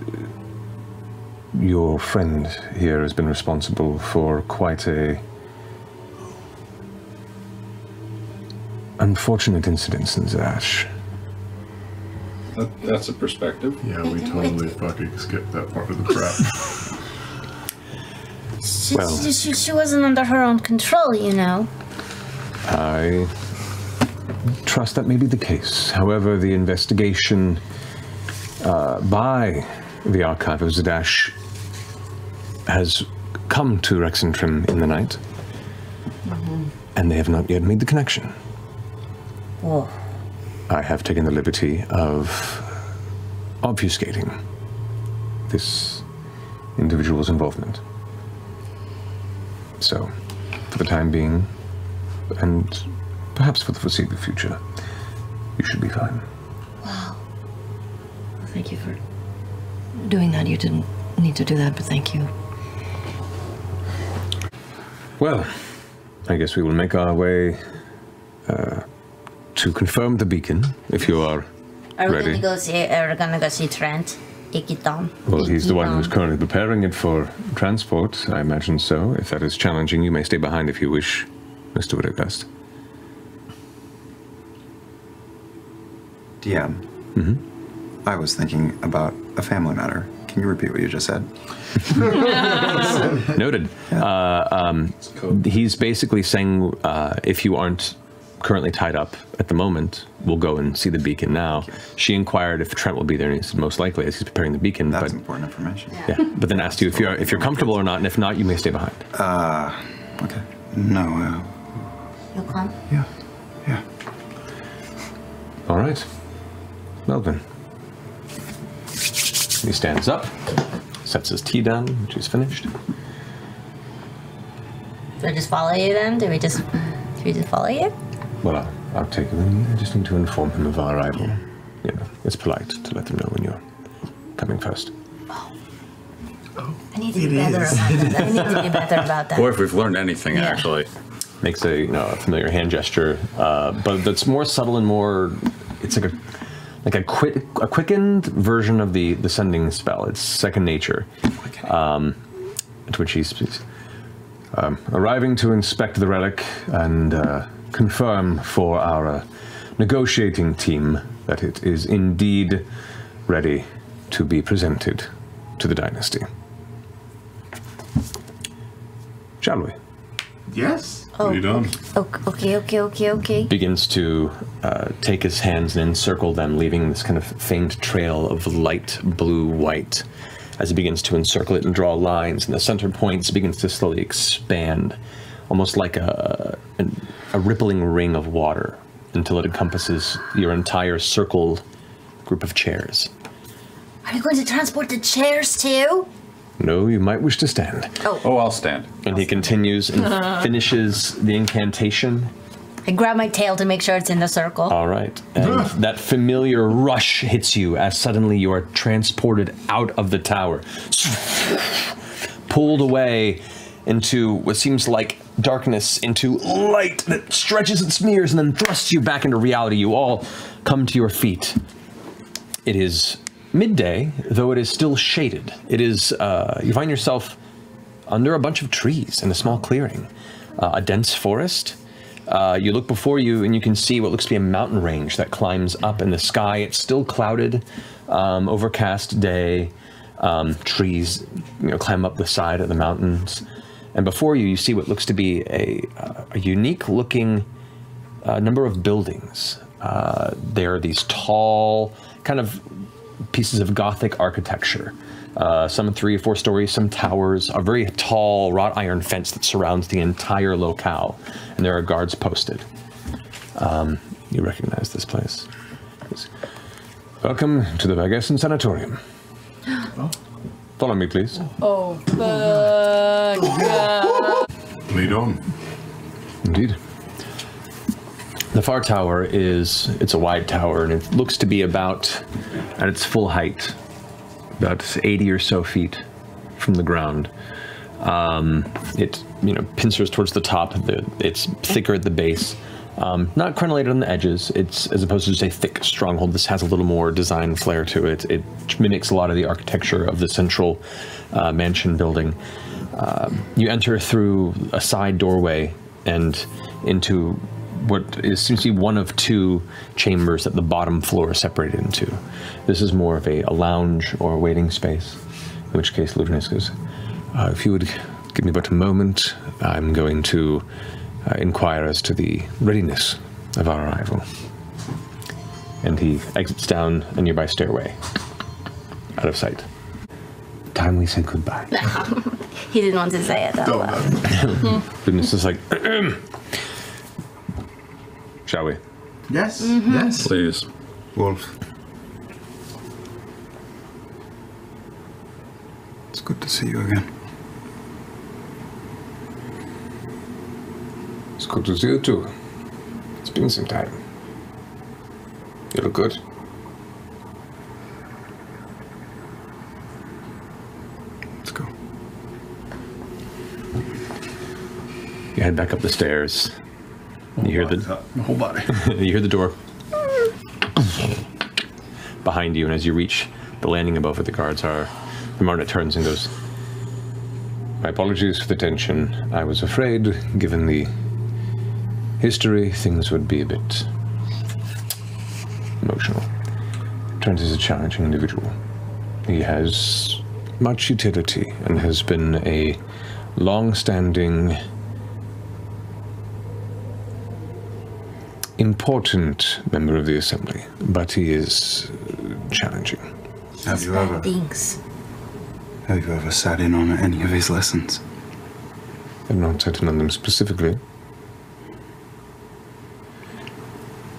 [SPEAKER 1] your friend here has been responsible for quite a unfortunate incident in Zash.
[SPEAKER 6] That, that's a perspective.
[SPEAKER 5] Yeah, we totally fucking skipped that part of the crap. (laughs)
[SPEAKER 4] She,
[SPEAKER 1] Well-
[SPEAKER 4] she, she, she wasn't under her own control, you know.
[SPEAKER 1] I trust that may be the case. However, the investigation uh, by the Archive of Zadash has come to Rexxentrum in the night, mm-hmm. and they have not yet made the connection.
[SPEAKER 4] Whoa.
[SPEAKER 1] I have taken the liberty of obfuscating this individual's involvement. So, for the time being, and perhaps for the foreseeable future, you should be fine.
[SPEAKER 11] Wow. Well, thank you for doing that. You didn't need to do that, but thank you.
[SPEAKER 1] Well, I guess we will make our way uh, to confirm the beacon, if you are
[SPEAKER 4] Are we
[SPEAKER 1] ready.
[SPEAKER 4] gonna go see? Are we gonna go see Trent? Ikithon.
[SPEAKER 1] Well, he's the one who's currently preparing it for transport. I imagine so. If that is challenging, you may stay behind if you wish, Mr. Widogast.
[SPEAKER 3] DM.
[SPEAKER 1] Mhm.
[SPEAKER 3] I was thinking about a family matter. Can you repeat what you just said? (laughs)
[SPEAKER 1] Noted. Uh, um, he's basically saying uh, if you aren't currently tied up at the moment, we'll go and see the beacon now. She inquired if Trent will be there, and he said most likely as he's preparing the beacon.
[SPEAKER 3] That's
[SPEAKER 1] but,
[SPEAKER 3] important information.
[SPEAKER 1] Yeah, but then asked you if you're if you're comfortable or not, and if not, you may stay behind.
[SPEAKER 3] Uh, okay. No, uh,
[SPEAKER 4] You'll come.
[SPEAKER 3] yeah, yeah.
[SPEAKER 1] All right. Well then. He stands up, sets his tea down, which he's finished.
[SPEAKER 4] Do I just follow you then? Do we just? Do we just follow you?
[SPEAKER 1] Well, I'll, I'll take him in. I just need to inform him of our arrival. You know, it's polite to let them know when you're coming first.
[SPEAKER 4] I need to be better about that. I need to be (laughs) better about that.
[SPEAKER 6] Or if we've learned anything,
[SPEAKER 4] Yeah.
[SPEAKER 6] actually.
[SPEAKER 1] Makes a you know a familiar hand gesture, uh, but that's more subtle and more. It's like a like a quick a quickened version of the the sending spell. It's second nature. Um, to which he speaks. Um, arriving to inspect the relic and uh, confirm for our uh, negotiating team that it is indeed ready to be presented to the dynasty. Shall we?
[SPEAKER 5] Yes.
[SPEAKER 4] Oh,
[SPEAKER 5] Are you done?
[SPEAKER 4] Okay, okay, okay, okay, okay.
[SPEAKER 1] begins to uh, take his hands and encircle them, leaving this kind of faint trail of light blue white as he begins to encircle it and draw lines. And the center points begins to slowly expand, almost like a, an- a rippling ring of water until it encompasses your entire circled group of chairs.
[SPEAKER 4] Are you going to transport the chairs too?
[SPEAKER 1] No, you might wish to stand.
[SPEAKER 4] Oh.
[SPEAKER 6] Oh, I'll stand.
[SPEAKER 1] And he continues and (laughs) finishes the incantation
[SPEAKER 4] I grab my tail to make sure it's in the circle.
[SPEAKER 1] All right. And (laughs) that familiar rush hits you as suddenly you are transported out of the tower, (laughs) pulled away into what seems like darkness, into light that stretches and smears and then thrusts you back into reality. You all come to your feet. It is midday, though it is still shaded. It is, uh, you find yourself under a bunch of trees in a small clearing, uh, a dense forest. Uh, you look before you and you can see what looks to be a mountain range that climbs up in the sky. It's still clouded, um, overcast day. Um, trees you know, climb up the side of the mountains. And before you, you see what looks to be a, a unique looking uh, number of buildings. Uh, there are these tall, kind of pieces of Gothic architecture. Uh, some three or four stories, some towers, a very tall wrought iron fence that surrounds the entire locale, and there are guards posted. Um, you recognize this place. It's, Welcome to the Vagessen Sanatorium. (gasps) Follow me, please.
[SPEAKER 2] Oh, fuck.
[SPEAKER 5] Lead on.
[SPEAKER 1] Indeed. The far tower is, it's a wide tower, and it looks to be about, at its full height, about 80 or so feet from the ground. Um, it, you know, pincers towards the top. The, it's thicker at the base. Um, not crenellated on the edges. It's as opposed to just a thick stronghold. This has a little more design flair to it. It mimics a lot of the architecture of the central uh, mansion building. Um, you enter through a side doorway and into what is, seems to be one of two chambers that the bottom floor is separated into. This is more of a, a lounge or a waiting space, in which case Ludinus goes, uh, if you would give me but a moment, I'm going to uh, inquire as to the readiness of our arrival. And he exits down a nearby stairway, out of sight. Time we said goodbye. (laughs)
[SPEAKER 4] he didn't want to say it that loud. (laughs)
[SPEAKER 1] Goodness is like, (clears throat) shall we?
[SPEAKER 10] Yes,
[SPEAKER 4] Mhm.
[SPEAKER 10] yes.
[SPEAKER 6] Please.
[SPEAKER 3] Wolf. It's good to see you again.
[SPEAKER 12] It's good to see you too. It's been some time. You look good.
[SPEAKER 3] Let's go.
[SPEAKER 1] You head back up the stairs. You hear the
[SPEAKER 7] whole body. (laughs)
[SPEAKER 1] you hear the door behind you, and as you reach the landing above where the guards are, the Martinet turns and goes,
[SPEAKER 12] My apologies for the tension. I was afraid, given the history, things would be a bit emotional. Trent is a challenging individual. He has much utility and has been a long-standing, important member of the Assembly, but he is challenging.
[SPEAKER 3] Have you ever
[SPEAKER 4] Thanks.
[SPEAKER 3] have you ever sat in on any of his lessons?
[SPEAKER 12] I've not sat in on them specifically.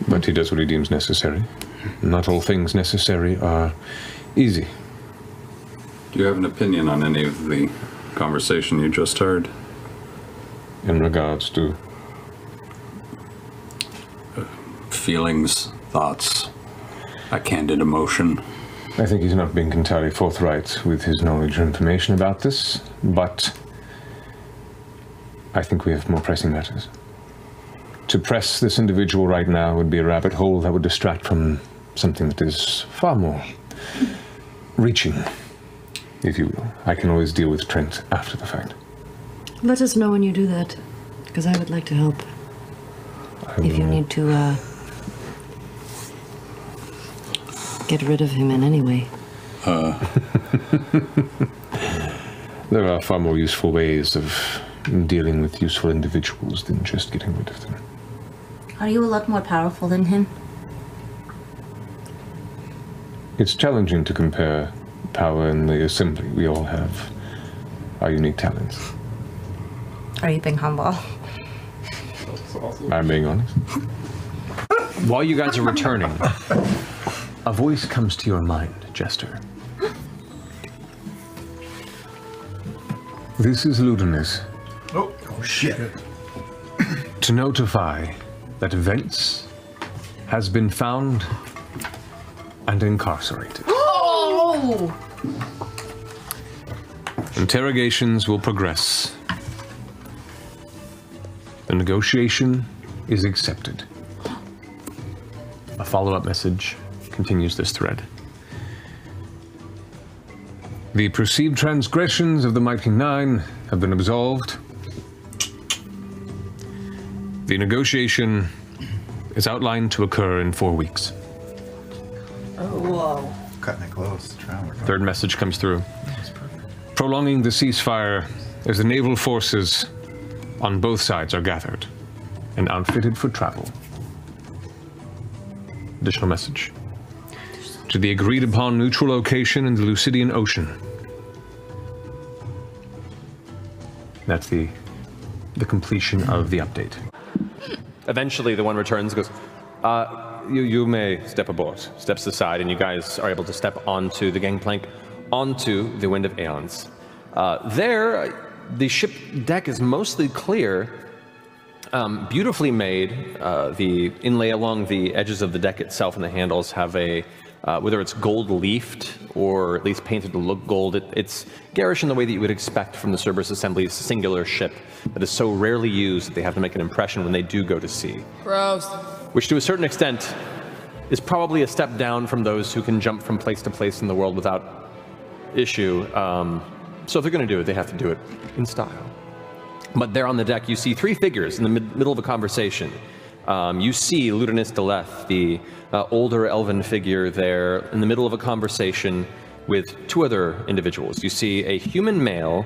[SPEAKER 12] But he does what he deems necessary. Not all things necessary are easy.
[SPEAKER 6] Do you have an opinion on any of the conversation you just heard?
[SPEAKER 12] In regards to
[SPEAKER 6] feelings, thoughts, a candid emotion.
[SPEAKER 12] I think he's not being entirely forthright with his knowledge or information about this, but I think we have more pressing matters. To press this individual right now would be a rabbit hole that would distract from something that is far more reaching, if you will. I can always deal with Trent after the fact.
[SPEAKER 11] Let us know when you do that, because I would like to help. If you need to uh, get rid of him in any way.
[SPEAKER 6] Uh, (laughs)
[SPEAKER 12] There are far more useful ways of dealing with useful individuals than just getting rid of them.
[SPEAKER 4] Are you a lot more powerful than him?
[SPEAKER 12] It's challenging to compare power in the assembly. We all have our unique talents.
[SPEAKER 4] Are you being humble?
[SPEAKER 12] I'm being honest.
[SPEAKER 1] While you guys are returning, a voice comes to your mind, Jester.
[SPEAKER 12] This is Ludinus.
[SPEAKER 7] Oh, oh shit.
[SPEAKER 12] To notify that Vess has been found and incarcerated.
[SPEAKER 2] Oh! (gasps)
[SPEAKER 13] Interrogations will progress. The negotiation is accepted. A follow up message continues this thread. The perceived transgressions of the Mighty Nein have been absolved. The negotiation is outlined to occur in four weeks.
[SPEAKER 14] Oh, whoa. Cutting it close.
[SPEAKER 13] Third message comes through. Prolonging the ceasefire as the naval forces on both sides are gathered and outfitted for travel. Additional message. To the agreed upon neutral location in the Lucidian Ocean. That's the the completion of the update.
[SPEAKER 1] Eventually, the one returns goes, uh, you, you may step aboard. Steps aside, and you guys are able to step onto the gangplank, onto the Wind of Aeons. Uh, there, the ship deck is mostly clear, um, beautifully made. Uh, the inlay along the edges of the deck itself and the handles have a, uh, whether it's gold leafed or at least painted to look gold, it, it's garish in the way that you would expect from the Cerberus Assembly's singular ship that is so rarely used that they have to make an impression when they do go to sea.
[SPEAKER 2] Gross.
[SPEAKER 1] Which, to a certain extent, is probably a step down from those who can jump from place to place in the world without issue. Um, so if they're going to do it, they have to do it in style. But there on the deck, you see three figures in the mid- middle of a conversation. Um, you see Ludinus Da'leth, the uh, older elven figure there, in the middle of a conversation with two other individuals. You see a human male,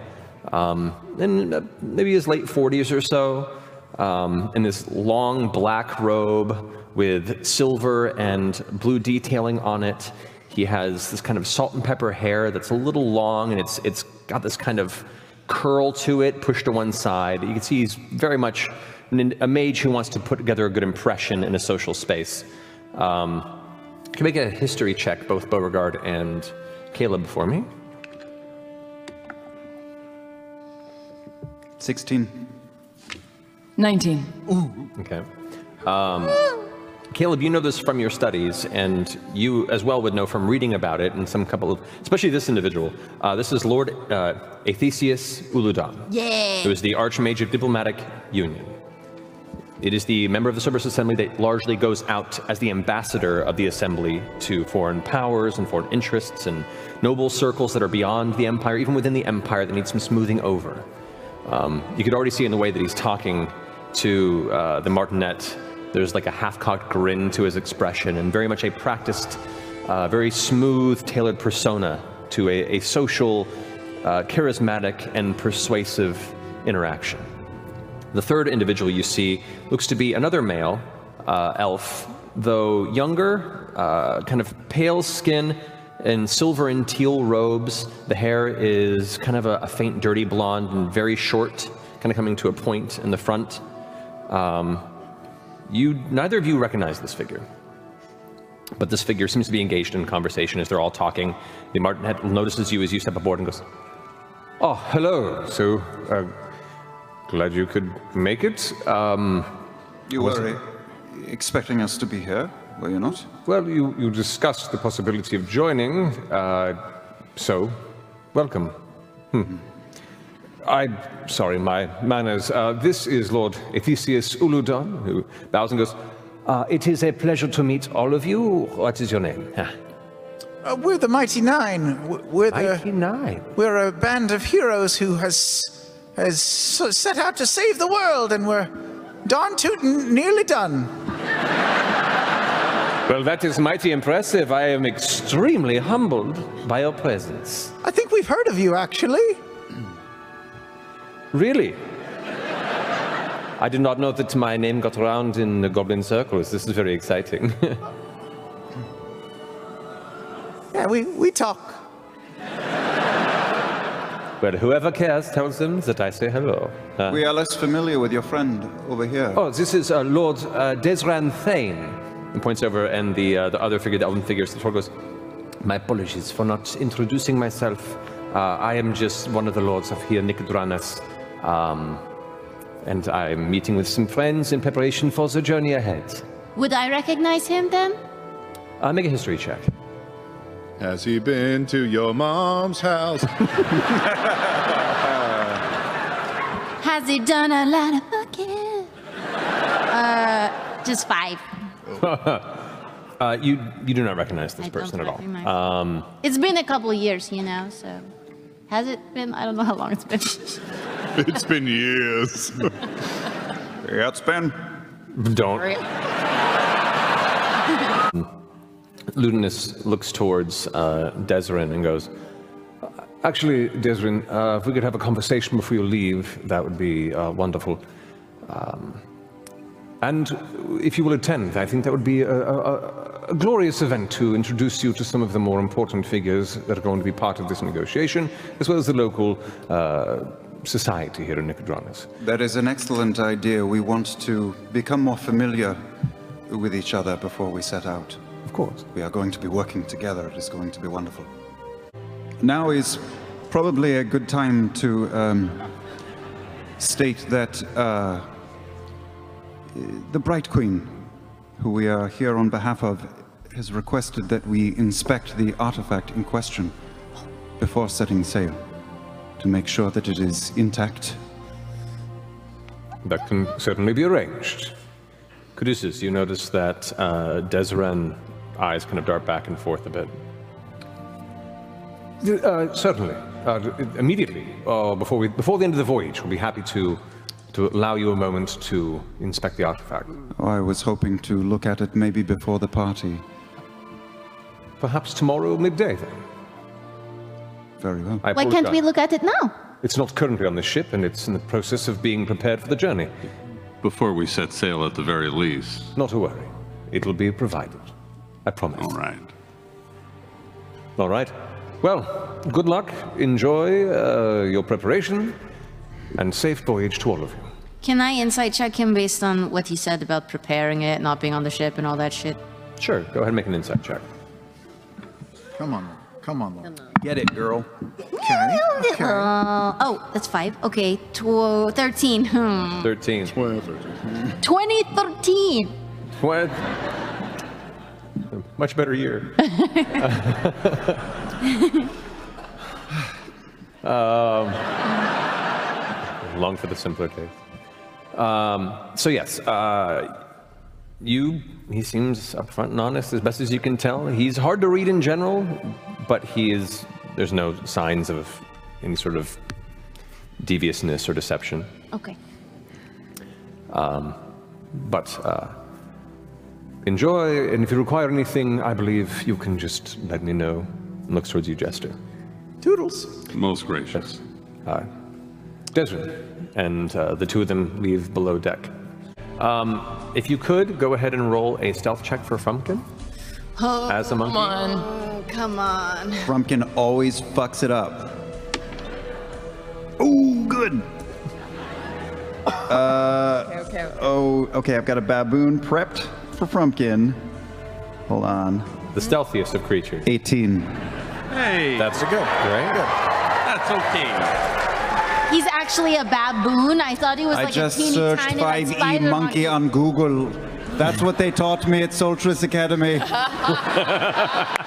[SPEAKER 1] um, in uh, maybe his late 40s or so, um, in this long black robe with silver and blue detailing on it. He has this kind of salt and pepper hair that's a little long and it's it's got this kind of curl to it, pushed to one side. You can see he's very much an, a mage who wants to put together a good impression in a social space. Um, can make a history check, both Beauregard and Caleb, for me.
[SPEAKER 3] 16.
[SPEAKER 2] 19.
[SPEAKER 1] Okay. Um, Caleb, you know this from your studies, and you as well would know from reading about it and some couple of, especially this individual. Uh, this is Lord uh, Athesius Uludan.
[SPEAKER 4] Yeah.
[SPEAKER 1] Who is the Archmage of Diplomatic Union. It is the member of the Cerberus Assembly that largely goes out as the ambassador of the Assembly to foreign powers and foreign interests and noble circles that are beyond the Empire, even within the Empire that need some smoothing over. Um, you could already see in the way that he's talking to uh, the Martinet, there's like a half-cocked grin to his expression and very much a practiced, uh, very smooth, tailored persona to a, a social, uh, charismatic, and persuasive interaction. The third individual you see looks to be another male uh, elf, though younger, uh, kind of pale skin and silver and teal robes. The hair is kind of a, a faint, dirty blonde and very short, kind of coming to a point in the front. Um, you, neither of you recognize this figure, but this figure seems to be engaged in conversation as they're all talking. The Martinet notices you as you step aboard and goes,
[SPEAKER 13] Oh, hello. So, uh, glad you could make it. Um,
[SPEAKER 3] You were expecting us to be here, were you not?
[SPEAKER 13] Well, you, you discussed the possibility of joining, uh, so welcome. Hmm. I'm sorry, my manners. Uh, this is Lord Athesius Uludan, who bows and goes, uh, It is a pleasure to meet all of you. What is your name? Ah,
[SPEAKER 7] Uh, we're the Mighty Nein. We're the
[SPEAKER 13] Mighty Nein.
[SPEAKER 7] We're a band of heroes who has has set out to save the world, and we're darn tootin' nearly done.
[SPEAKER 13] Well, that is mighty impressive. I am extremely humbled by your presence.
[SPEAKER 7] I think we've heard of you, actually. Hmm.
[SPEAKER 1] Really? I did not know that my name got around in the Goblin circles. This is very exciting. (laughs)
[SPEAKER 7] Yeah, we, we talk.
[SPEAKER 1] Well, whoever cares tells them that I say hello. Uh,
[SPEAKER 3] We are less familiar with your friend over here.
[SPEAKER 1] Oh, this is uh, Lord uh, Desran Thane. And points over, and the uh, the other figure, the elven figure, steps forward, goes, "My apologies for not introducing myself. Uh, I am just one of the lords of here, Nicodranas, um, and I'm meeting with some friends in preparation for the journey ahead.
[SPEAKER 4] Would I recognize him then?
[SPEAKER 1] Uh, make a history check.
[SPEAKER 5] Has he been to your mom's house? (laughs)
[SPEAKER 4] Has he done a lot of fucking? Uh, just five. (laughs)
[SPEAKER 1] uh, you you do not recognize this
[SPEAKER 4] I
[SPEAKER 1] person at all. Um,
[SPEAKER 4] It's been a couple of years, you know, so. Has it been? I don't know how long it's been. (laughs)
[SPEAKER 5] It's been years.
[SPEAKER 15] yeah, it's been.
[SPEAKER 1] Don't. Ludinus looks towards uh, and goes,
[SPEAKER 16] Actually, Desrin, uh, if we could have a conversation before you leave, that would be uh, wonderful. Um, and if you will attend, I think that would be a, a, a- glorious event to introduce you to some of the more important figures that are going to be part of this negotiation, as well as the local uh, society here in Nicodranas.
[SPEAKER 3] That is an excellent idea. We want to become more familiar with each other before we set out.
[SPEAKER 16] Of course.
[SPEAKER 3] We are going to be working together. It is going to be wonderful. Now is probably a good time to um, state that uh, the Bright Queen, who we are here on behalf of, has requested that we inspect the artifact in question before setting sail to make sure that it is intact.
[SPEAKER 16] That can certainly be arranged.
[SPEAKER 1] Caduceus, you notice that uh, Desren eyes kind of dart back and forth a bit.
[SPEAKER 16] Uh, certainly. Uh, immediately, uh, before, we, before the end of the voyage, we'll be happy to, to allow you a moment to inspect the artifact.
[SPEAKER 3] Oh, I was hoping to look at it maybe before the party.
[SPEAKER 16] Perhaps tomorrow midday, then.
[SPEAKER 3] Very well.
[SPEAKER 16] I
[SPEAKER 4] Why can't we look at it now?
[SPEAKER 16] It's not currently on the ship, and it's in the process of being prepared for the journey.
[SPEAKER 6] Before we set sail, at the very least.
[SPEAKER 16] Not to worry. It'll be provided. I promise. All
[SPEAKER 6] right.
[SPEAKER 16] All right. Well, good luck. Enjoy uh, your preparation, and safe voyage to all of you.
[SPEAKER 4] Can I insight check him based on what he said about preparing it, not being on the ship, and all that shit?
[SPEAKER 1] Sure, go ahead and make an insight check.
[SPEAKER 7] Come on, come on. Lauren.
[SPEAKER 15] Get it, girl.
[SPEAKER 7] Okay. okay.
[SPEAKER 4] Uh, oh, that's five. Okay, tw- 13. Hmm.
[SPEAKER 1] 13.
[SPEAKER 4] 2013.
[SPEAKER 1] What? Much better year. (laughs) um, long for the simpler days. Um, so yes, uh, you. He seems upfront and honest as best as you can tell. He's hard to read in general, but he is. There's no signs of any sort of deviousness or deception.
[SPEAKER 4] Okay.
[SPEAKER 16] Um, but uh, enjoy, and if you require anything, I believe you can just let me know. And looks towards you, Jester.
[SPEAKER 7] Toodles.
[SPEAKER 6] Most gracious.
[SPEAKER 16] Uh, Desmond.
[SPEAKER 1] and uh, the two of them leave below deck. Um, if you could, go ahead and roll a stealth check for Frumpkin.
[SPEAKER 4] Oh,
[SPEAKER 1] As a monkey?
[SPEAKER 4] Come on. Come on.
[SPEAKER 15] Frumpkin always fucks it up. Oh, good. (laughs) Uh,
[SPEAKER 4] Okay, okay.
[SPEAKER 15] Oh, okay. I've got a baboon prepped for Frumpkin. Hold on.
[SPEAKER 1] The stealthiest of creatures.
[SPEAKER 15] 18.
[SPEAKER 6] Hey,
[SPEAKER 1] that's a good. Right? Good.
[SPEAKER 6] That's okay.
[SPEAKER 4] He's actually a baboon. I thought he was
[SPEAKER 15] I
[SPEAKER 4] like
[SPEAKER 15] just
[SPEAKER 4] a teeny
[SPEAKER 15] searched
[SPEAKER 4] tiny like
[SPEAKER 15] 5e
[SPEAKER 4] spider
[SPEAKER 15] monkey on Google. That's what they taught me at Soltryce Academy. (laughs) (laughs)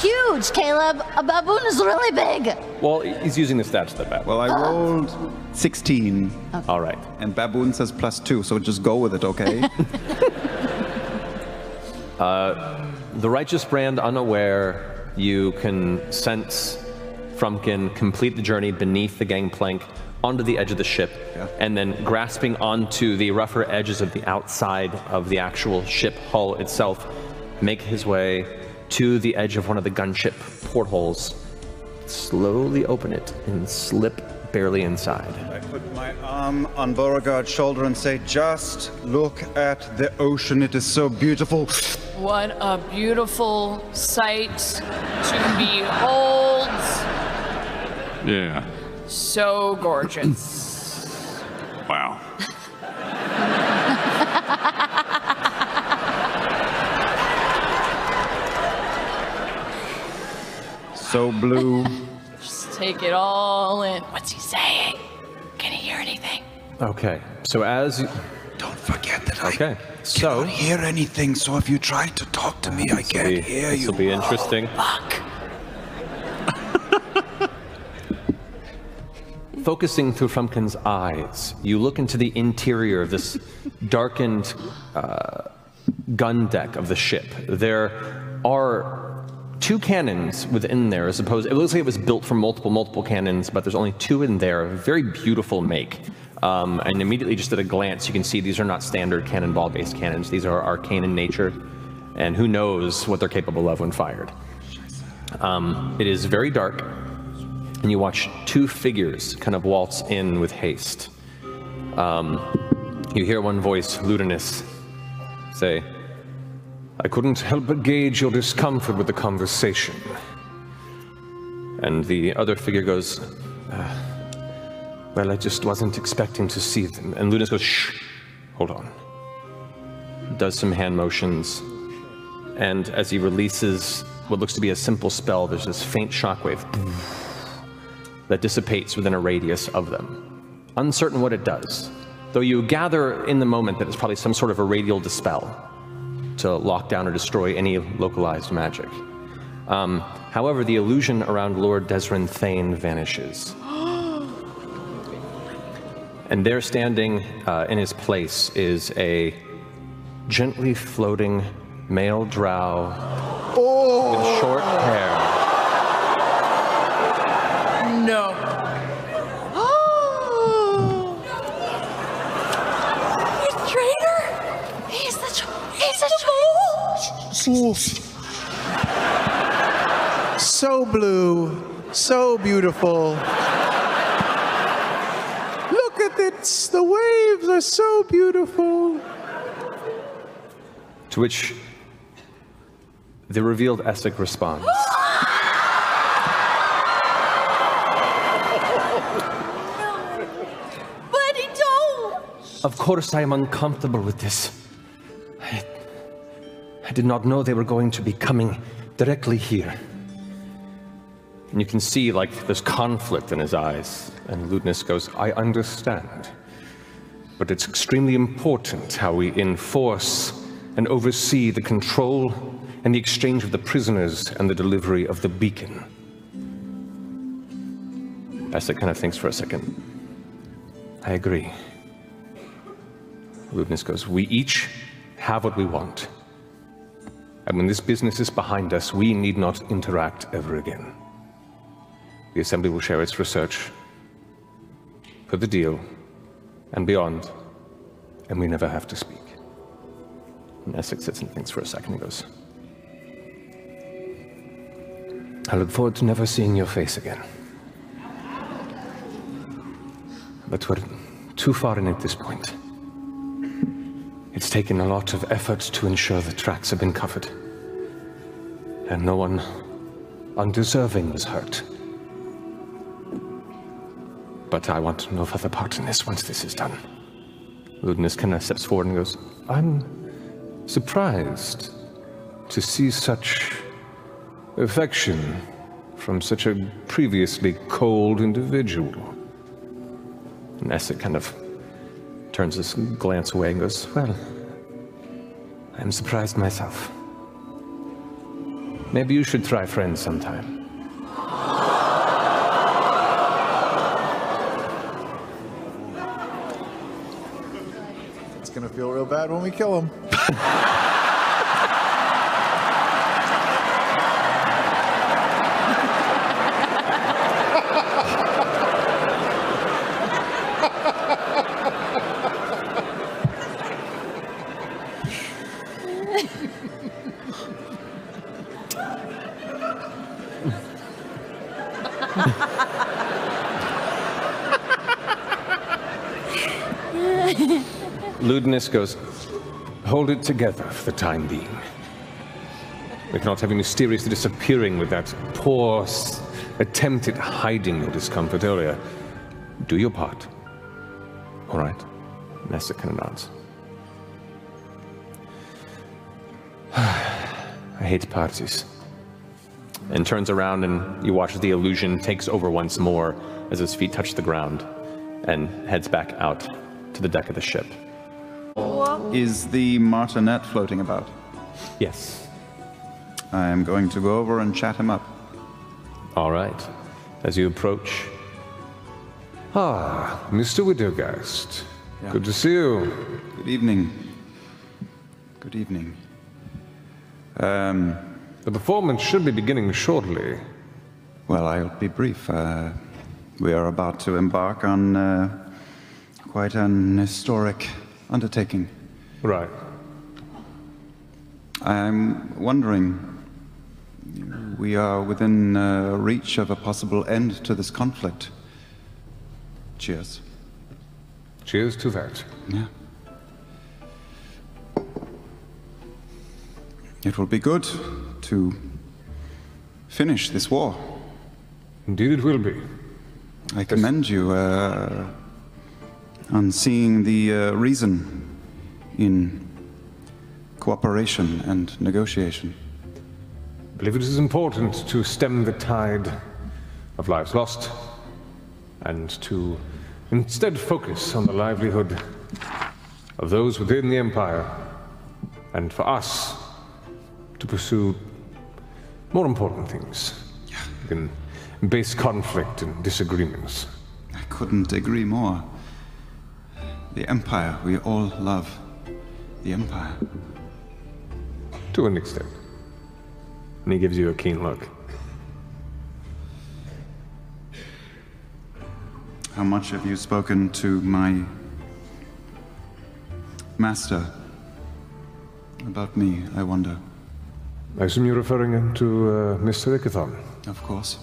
[SPEAKER 4] That's huge, Caleb. A baboon is really big.
[SPEAKER 1] Well, he's using the stats that bad.
[SPEAKER 15] Well, I rolled 16.
[SPEAKER 1] All right.
[SPEAKER 15] And baboon says plus two, so just go with it, okay? (laughs) (laughs)
[SPEAKER 1] Uh, the righteous brand unaware, you can sense Frumpkin complete the journey beneath the gangplank onto the edge of the ship, and then grasping onto the rougher edges of the outside of the actual ship hull itself, make his way to the edge of one of the gunship portholes, slowly open it, and slip barely inside.
[SPEAKER 3] I put my arm on Beauregard's shoulder and say, just look at the ocean. It is so beautiful.
[SPEAKER 2] What a beautiful sight to behold.
[SPEAKER 6] Yeah.
[SPEAKER 2] So gorgeous.
[SPEAKER 6] Wow.
[SPEAKER 15] So blue.
[SPEAKER 2] Just take it all in. What's he saying? Can he hear anything?
[SPEAKER 1] Okay, so as you...
[SPEAKER 3] Don't forget that
[SPEAKER 1] okay,
[SPEAKER 3] I
[SPEAKER 1] so
[SPEAKER 3] cannot hear anything, so if you try to talk to me, I can't
[SPEAKER 1] be,
[SPEAKER 3] hear
[SPEAKER 1] this
[SPEAKER 3] you.
[SPEAKER 1] will be interesting. Fuck. (laughs) focusing through Frumpkin's eyes, you look into the interior of this darkened uh, gun deck of the ship. There are two cannons within there, as opposed. It looks like it was built for multiple, multiple cannons, but there's only two in there. Very beautiful make. Um, and immediately, just at a glance, you can see these are not standard cannonball-based cannons. These are arcane in nature, and who knows what they're capable of when fired. Um, it is very dark, and you watch two figures kind of waltz in with haste. Um, you hear one voice, Ludinus, say, I couldn't help but gauge your discomfort with the conversation. And the other figure goes, "Uh, Well, I just wasn't expecting to see them. And Ludinus goes, Shh, hold on. Does some hand motions. And as he releases what looks to be a simple spell, there's this faint shockwave that dissipates within a radius of them. Uncertain what it does, though you gather in the moment that it's probably some sort of a radial dispel to lock down or destroy any localized magic. Um, however, the illusion around Lord Desrin Thane vanishes. (gasps) And there standing uh, in his place is a gently floating male drow with short hair.
[SPEAKER 17] No.
[SPEAKER 2] He's traitor. He's the tr- he's a troll.
[SPEAKER 7] So blue, so beautiful. Look at this. The waves are so beautiful.
[SPEAKER 1] To which the revealed Essek responds.
[SPEAKER 2] Buddy, don't.
[SPEAKER 1] Of course, I am uncomfortable with this. I, did not know they were going to be coming directly here. And you can see, like, there's conflict in his eyes. And Ludinus goes, I understand. But it's extremely important how we enforce and oversee the control and the exchange of the prisoners and the delivery of the beacon. Essek kind of thinks for a second. I agree. Ludinus goes, We each have what we want. And when this business is behind us, we need not interact ever again. The Assembly will share its research for the deal and beyond, and we never have to speak. And Essek sits and thinks for a second and goes, I look forward to never seeing your face again. But we're too far in at this point. It's taken a lot of effort to ensure the tracks have been covered. And no one undeserving was hurt. But I want no further part in this once this is done. Ludinus kind of steps forward and goes, I'm surprised to see such affection from such a previously cold individual. And Essek kind of turns his glance away and goes, Well, I'm surprised myself. Maybe you should try friends sometime.
[SPEAKER 18] It's gonna feel real bad when we kill him. (laughs)
[SPEAKER 1] Goes, Hold it together for the time being. We cannot have you mysteriously disappearing with that poor attempt at hiding your discomfort earlier. Do your part. All right. Nessa can announce. (sighs) I hate parties. And turns around and you watch as the illusion takes over once more as his feet touch the ground and heads back out to the deck of the ship.
[SPEAKER 3] Is the martinet floating about?
[SPEAKER 1] Yes.
[SPEAKER 3] I am going to go over and chat him up.
[SPEAKER 1] All right. As you approach, Ah, Mr. Widogast. Good to see you.
[SPEAKER 3] Good evening. Good evening. Um,
[SPEAKER 1] the performance should be beginning shortly.
[SPEAKER 3] Well, I'll be brief. Uh, we are about to embark on uh, quite an historic undertaking.
[SPEAKER 1] Right.
[SPEAKER 3] I'm wondering. We are within uh, reach of a possible end to this conflict. Cheers.
[SPEAKER 1] Cheers to that.
[SPEAKER 3] Yeah. It will be good to finish this war.
[SPEAKER 1] Indeed, it will be.
[SPEAKER 3] I commend you uh, on seeing the uh, reason in cooperation and negotiation.
[SPEAKER 1] I believe it is important to stem the tide of lives lost and to instead focus on the livelihood of those within the Empire and for us to pursue more important things than base conflict and disagreements.
[SPEAKER 3] I couldn't agree more. The Empire, we all love the Empire.
[SPEAKER 1] To an extent. And he gives you a keen look.
[SPEAKER 3] How much have you spoken to my master about me, I wonder?
[SPEAKER 1] I assume you're referring to uh, Mr. Ikithon.
[SPEAKER 3] Of course.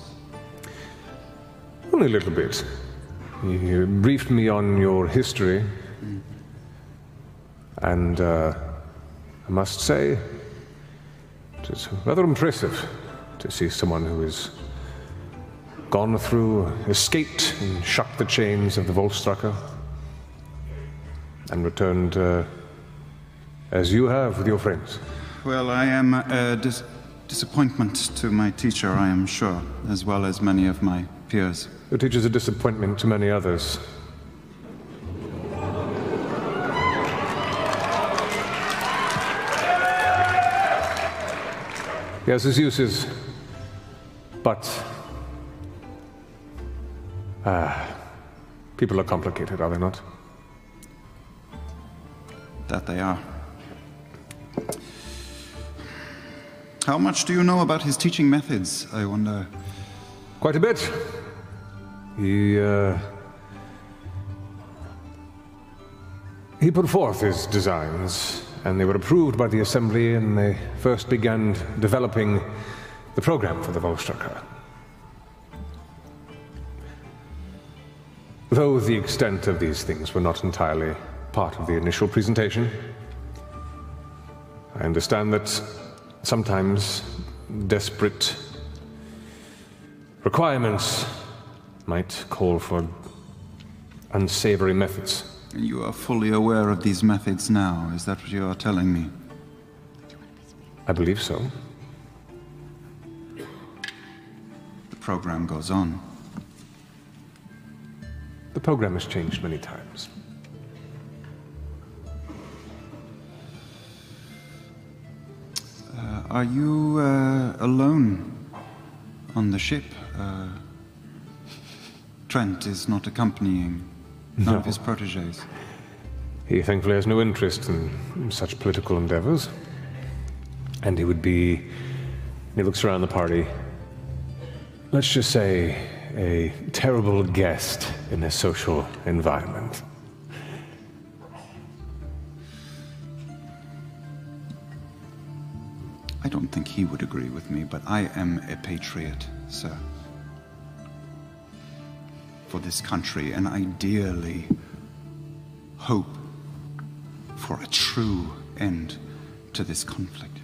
[SPEAKER 1] Only a little bit. He briefed me on your history. And uh, I must say, it is rather impressive to see someone who has gone through, escaped, and shocked the chains of the Volstrucker, and returned uh, as you have with your friends.
[SPEAKER 3] Well, I am a dis- disappointment to my teacher, I am sure, as well as many of my peers.
[SPEAKER 1] Your teacher's a disappointment to many others. He has his uses, but ah, people are complicated, are they not?
[SPEAKER 3] That they are. How much do you know about his teaching methods, I wonder?
[SPEAKER 1] Quite a bit. He, uh, he put forth his designs, and they were approved by the Assembly, and they first began developing the program for the Volstrucker. Though the extent of these things were not entirely part of the initial presentation, I understand that sometimes desperate requirements might call for unsavory methods.
[SPEAKER 3] You are fully aware of these methods now, is that what you are telling me?
[SPEAKER 1] I believe so.
[SPEAKER 3] The program goes on.
[SPEAKER 1] The program has changed many times.
[SPEAKER 3] Uh, are you uh, alone on the ship? Uh, Trent is not accompanying none
[SPEAKER 1] No.
[SPEAKER 3] of his proteges.
[SPEAKER 1] He thankfully has no interest in such political endeavors. And he would be, he looks around the party, let's just say, a terrible guest in a social environment.
[SPEAKER 3] I don't think he would agree with me, but I am a patriot, sir. For this country, and ideally hope for a true end to this conflict.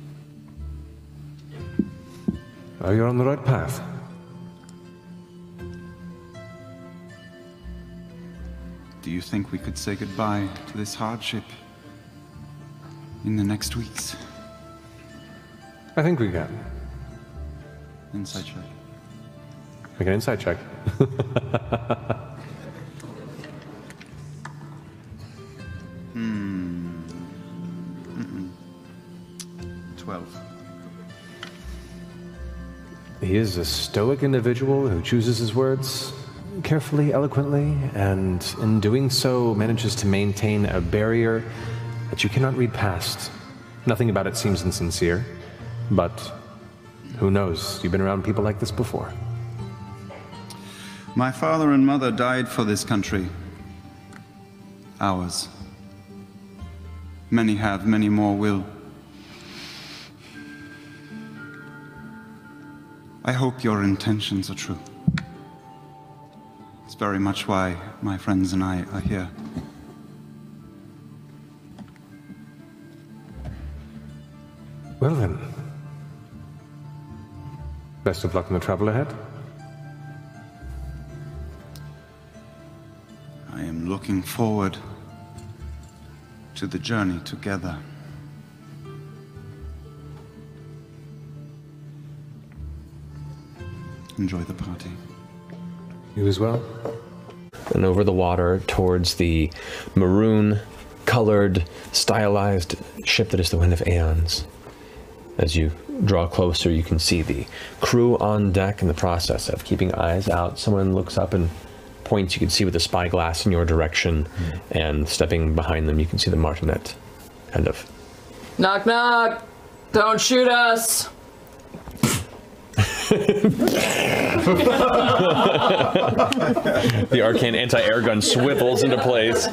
[SPEAKER 1] Oh, you're on the right path.
[SPEAKER 3] Do you think we could say goodbye to this hardship in the next weeks?
[SPEAKER 1] I think we can.
[SPEAKER 3] Inside check.
[SPEAKER 1] An insight check.
[SPEAKER 3] Hmm. Mm-mm. Twelve.
[SPEAKER 1] He is a stoic individual who chooses his words
[SPEAKER 19] carefully, eloquently, and in doing so manages to maintain a barrier that you cannot read past. Nothing about it seems insincere, but who knows? You've been around people like this before.
[SPEAKER 3] My father and mother died for this country. Ours. Many have, many more will. I hope your intentions are true. It's very much why my friends and I are here.
[SPEAKER 1] Well then. Best of luck in the travel ahead.
[SPEAKER 3] Looking forward to the journey together. Enjoy the party.
[SPEAKER 19] You as well?
[SPEAKER 5] And over the water towards the maroon colored, stylized ship that is the Wind of Aeons. As you draw closer, you can see the crew on deck in the process of keeping eyes out. Someone looks up and points. You can see with a spyglass in your direction, and stepping behind them, you can see the martinet kind of
[SPEAKER 2] Knock, knock. Don't shoot us.
[SPEAKER 5] the arcane anti-air gun swivels into place.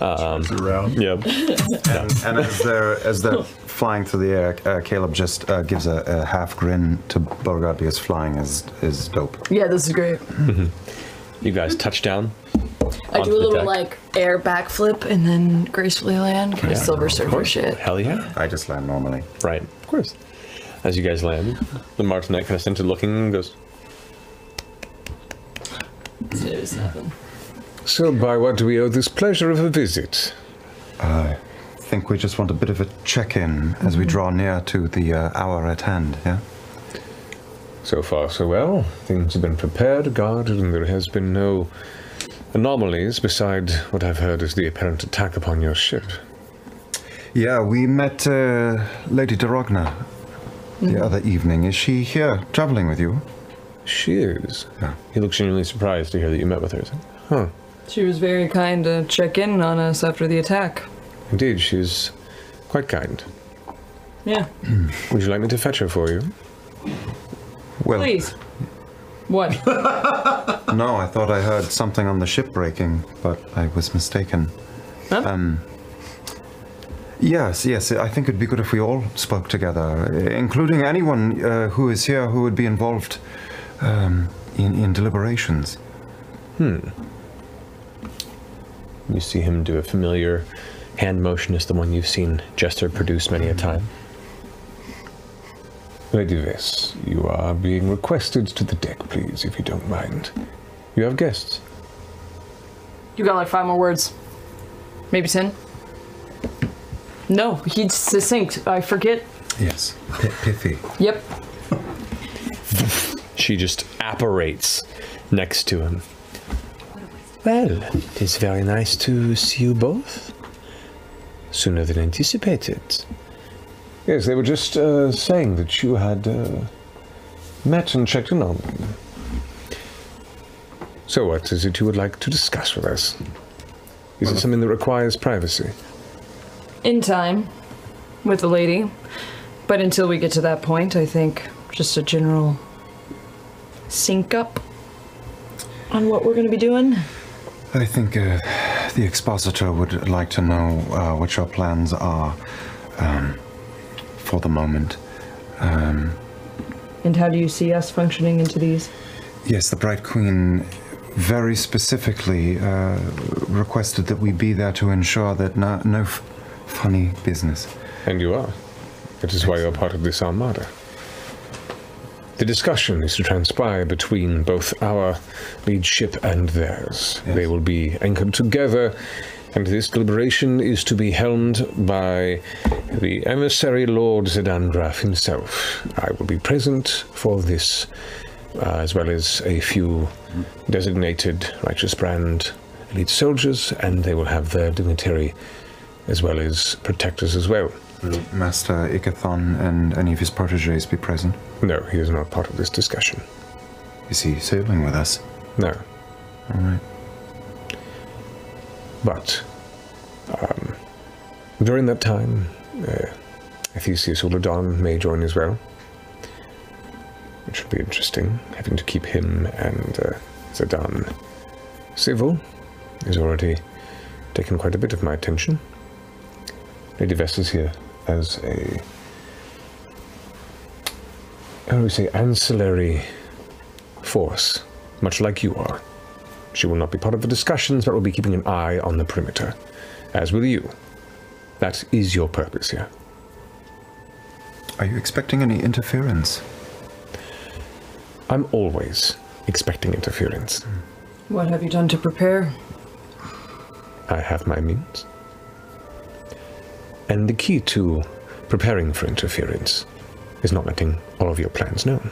[SPEAKER 5] Um, around. Yep.
[SPEAKER 3] And, and as they're as they're flying through the air, uh, Caleb just uh, gives a, a half grin to Beauregard because flying is is dope.
[SPEAKER 2] Yeah, this is great.
[SPEAKER 5] You guys touch down.
[SPEAKER 2] I
[SPEAKER 5] onto
[SPEAKER 2] do a
[SPEAKER 5] the
[SPEAKER 2] little
[SPEAKER 5] deck.
[SPEAKER 2] like air backflip and then gracefully land, kind of silver
[SPEAKER 5] of
[SPEAKER 2] surfer shit.
[SPEAKER 5] Hell yeah.
[SPEAKER 3] I just land normally.
[SPEAKER 5] Right, of course. As you guys land, the martinet kind of stands looking and goes,
[SPEAKER 1] So, by what do we owe this pleasure of a visit?
[SPEAKER 3] I think we just want a bit of a check-in as we draw near to the uh, hour at hand. Yeah.
[SPEAKER 1] So far, so well. Things have been prepared, guarded, and there has been no anomalies beside what I've heard is the apparent attack upon your ship.
[SPEAKER 3] Yeah, we met uh, Lady DeRogna the other evening. Is she here traveling with you?
[SPEAKER 1] She is.
[SPEAKER 3] Yeah.
[SPEAKER 5] He looks genuinely surprised to hear that you met with her.
[SPEAKER 1] Huh.
[SPEAKER 2] She was very kind to check in on us after the attack.
[SPEAKER 1] Indeed, she's quite kind.
[SPEAKER 2] Yeah. (clears throat)
[SPEAKER 1] Would you like me to fetch her for you?
[SPEAKER 3] Well,
[SPEAKER 2] Please. What? (laughs)
[SPEAKER 3] no, I thought I heard something on the ship breaking, but I was mistaken. Um, yes, yes, I think it'd be good if we all spoke together, including anyone uh, who is here who would be involved um, in, in deliberations.
[SPEAKER 5] hmm. You see him do a familiar hand motion as the one you've seen Jester produce many a time.
[SPEAKER 1] Lady Vess, you are being requested to the deck, please, if you don't mind. You have guests.
[SPEAKER 2] You got like five more words. Maybe ten? No, he's succinct. I forget.
[SPEAKER 3] Yes, P- pithy.
[SPEAKER 2] Yep.
[SPEAKER 5] She just apparates next to him. Well, it is very nice to see you both. Sooner than anticipated.
[SPEAKER 1] Yes, they were just uh, saying that you had uh, met and checked in on them. So, what is it you would like to discuss with us? Is it something that requires privacy?
[SPEAKER 2] In time with the lady. But until we get to that point, I think just a general sync up on what we're going to be doing.
[SPEAKER 3] I think uh, the expositor would like to know uh, what your plans are um, for the moment. Um,
[SPEAKER 2] And how do you see us functioning into these?
[SPEAKER 3] yes, the Bright Queen very specifically uh, requested that we be there to ensure that no, no f- funny business.
[SPEAKER 1] And you are. That is why you're part of this armada. The discussion is to transpire between both our lead ship and theirs. They will be anchored together, and this deliberation is to be helmed by the emissary Lord Zedangraf himself. I will be present for this, uh, as well as a few designated Righteous Brand elite soldiers, and they will have their dignitary as well as protectors as well.
[SPEAKER 3] Will Master Ikithon and any of his proteges be present?
[SPEAKER 1] No, he is not part of this discussion.
[SPEAKER 3] Is he sailing with us?
[SPEAKER 1] No.
[SPEAKER 3] All right.
[SPEAKER 20] But um, during that time, uh, Theseus Uludan may join as well. It should be interesting, having to keep him and uh, civil is already taken quite a bit of my attention. Lady Vess is here as a, how do we say, ancillary force, much like you are. She will not be part of the discussions, but will be keeping an eye on the perimeter, as will you. That is your purpose here.
[SPEAKER 3] Are you expecting any interference?
[SPEAKER 20] I'm always expecting interference.
[SPEAKER 2] What have you done to prepare?
[SPEAKER 20] I have my means. And the key to preparing for interference is not letting all of your plans known.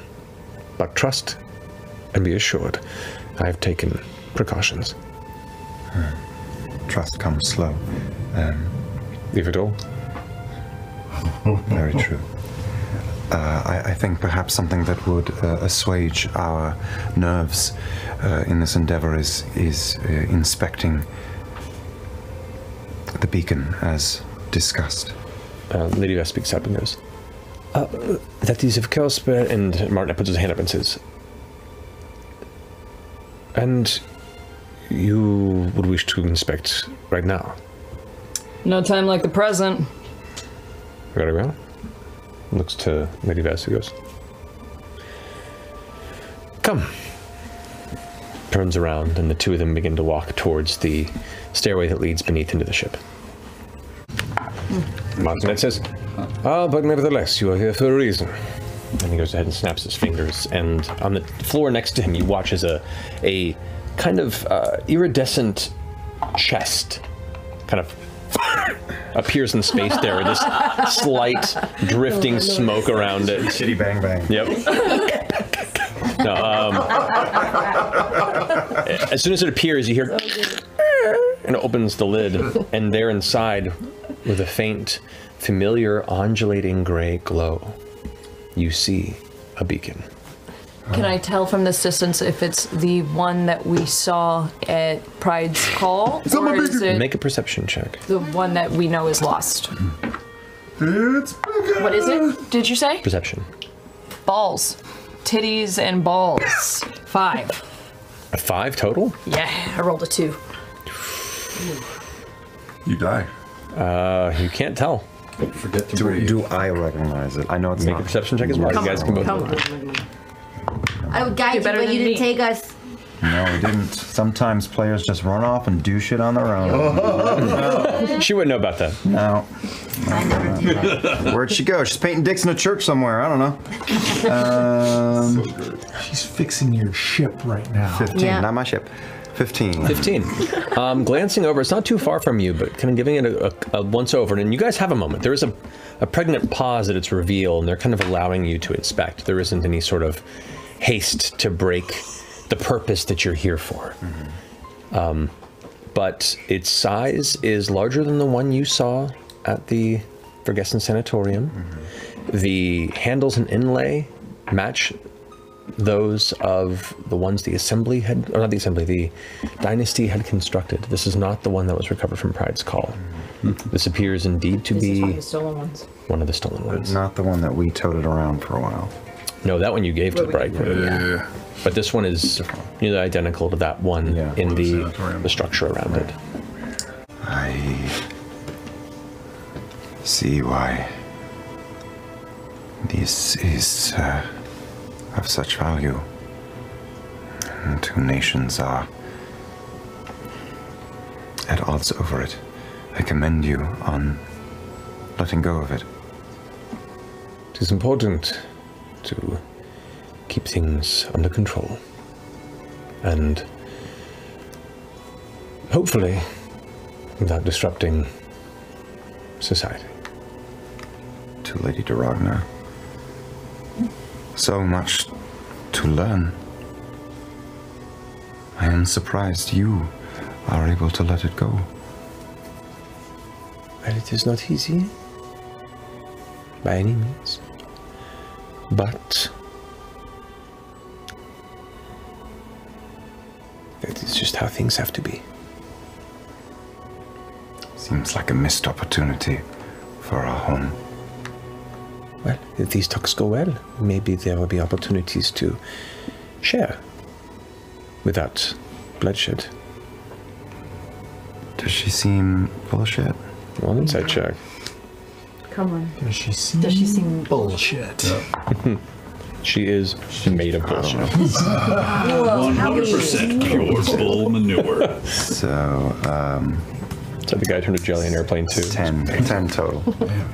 [SPEAKER 20] But trust and be assured, I have taken precautions.
[SPEAKER 3] Trust comes slow. Um,
[SPEAKER 20] if at all. (laughs)
[SPEAKER 3] Very true. Uh, I, I think perhaps something that would uh, assuage our nerves uh, in this endeavor is is uh, inspecting the beacon as discussed.
[SPEAKER 1] Uh, Lady Vess speaks up and goes, uh, That is, of course, but. And Martin puts his hand up and says,
[SPEAKER 20] And you would wish to inspect right now?
[SPEAKER 2] No time like the present.
[SPEAKER 20] Very well. Looks to Lady Vess who goes,
[SPEAKER 1] Come. Turns around, and the two of them begin to walk towards the stairway that leads beneath into the ship.
[SPEAKER 20] Martinet says, Ah, but nevertheless, you are here for a reason.
[SPEAKER 1] And he goes ahead and snaps his fingers, and on the floor next to him, you watch as a, a kind of uh, iridescent chest kind of appears in space there with this slight drifting smoke around it.
[SPEAKER 3] City bang bang.
[SPEAKER 1] Yep. No, um, as soon as it appears, you hear, and it opens the lid, and there inside, with a faint, familiar, undulating gray glow, you see a beacon.
[SPEAKER 2] Can I tell from this distance if it's the one that we saw at Pride's Call? Or is it
[SPEAKER 1] Make a perception check.
[SPEAKER 2] the one that we know is lost?
[SPEAKER 5] It's
[SPEAKER 2] What is it? Did you say?
[SPEAKER 1] Perception.
[SPEAKER 2] Balls. Titties and balls. Five.
[SPEAKER 1] A five total?
[SPEAKER 2] Yeah, I rolled a two.
[SPEAKER 5] You die.
[SPEAKER 1] Uh, you can't tell.
[SPEAKER 6] Forget to
[SPEAKER 3] Do, do I recognize it? I know it's
[SPEAKER 1] Make
[SPEAKER 3] not.
[SPEAKER 1] a perception check as well. You guys can both.
[SPEAKER 4] I would guide you,
[SPEAKER 2] better
[SPEAKER 4] but
[SPEAKER 2] than
[SPEAKER 4] you didn't
[SPEAKER 2] me.
[SPEAKER 4] take us.
[SPEAKER 3] No, we didn't. Sometimes players just run off and do shit on their own. (laughs)
[SPEAKER 1] She wouldn't know about that.
[SPEAKER 3] No. (laughs) Where'd she go? She's painting dicks in a church somewhere. I don't know. (laughs) Um,
[SPEAKER 7] She's fixing your ship right now.
[SPEAKER 3] 15,
[SPEAKER 4] Yeah.
[SPEAKER 3] not my ship. 15.
[SPEAKER 1] 15. Um, glancing over, it's not too far from you, but kind of giving it a, a, a once over. And you guys have a moment. There is a, a pregnant pause at its reveal, and they're kind of allowing you to inspect. There isn't any sort of haste to break the purpose that you're here for. Um, but its size is larger than the one you saw at the Vergessen Sanatorium. The handles and inlay match those of the ones the assembly had, or not the assembly, the dynasty had constructed. This is not the one that was recovered from Pride's Call. This appears indeed to
[SPEAKER 2] This
[SPEAKER 1] be
[SPEAKER 2] one of the stolen ones.
[SPEAKER 1] one of the stolen ones.
[SPEAKER 3] Not the one that we toted around for a while.
[SPEAKER 1] No, that one you gave to the
[SPEAKER 2] What we-
[SPEAKER 1] Bright Queen. But this one is nearly identical to that one
[SPEAKER 3] Yeah.
[SPEAKER 1] in the, the structure around it.
[SPEAKER 3] I see why this is uh, of such value. And two nations are at odds over it. I commend you on letting go of it.
[SPEAKER 20] It is important to keep things under control. And hopefully, without disrupting society.
[SPEAKER 3] To Lady DeRogna. So much to learn. I am surprised you are able to let it go.
[SPEAKER 20] Well, it is not easy, by any means. But that is
[SPEAKER 1] just how things have to be.
[SPEAKER 3] Seems like a missed opportunity for our home.
[SPEAKER 1] Well, if these talks go well, maybe there will be opportunities to share without bloodshed.
[SPEAKER 3] Does she seem bullshit?
[SPEAKER 1] One inside check.
[SPEAKER 11] Come on.
[SPEAKER 10] Does she seem,
[SPEAKER 11] Does she seem
[SPEAKER 10] bullshit? (laughs)
[SPEAKER 1] she is made of bullshit. (laughs)
[SPEAKER 11] Whoa, how you?
[SPEAKER 6] 100% pure bull manure. (laughs)
[SPEAKER 3] So, um.
[SPEAKER 1] So the guy turned to jelly in airplane two.
[SPEAKER 3] 10, 10 total.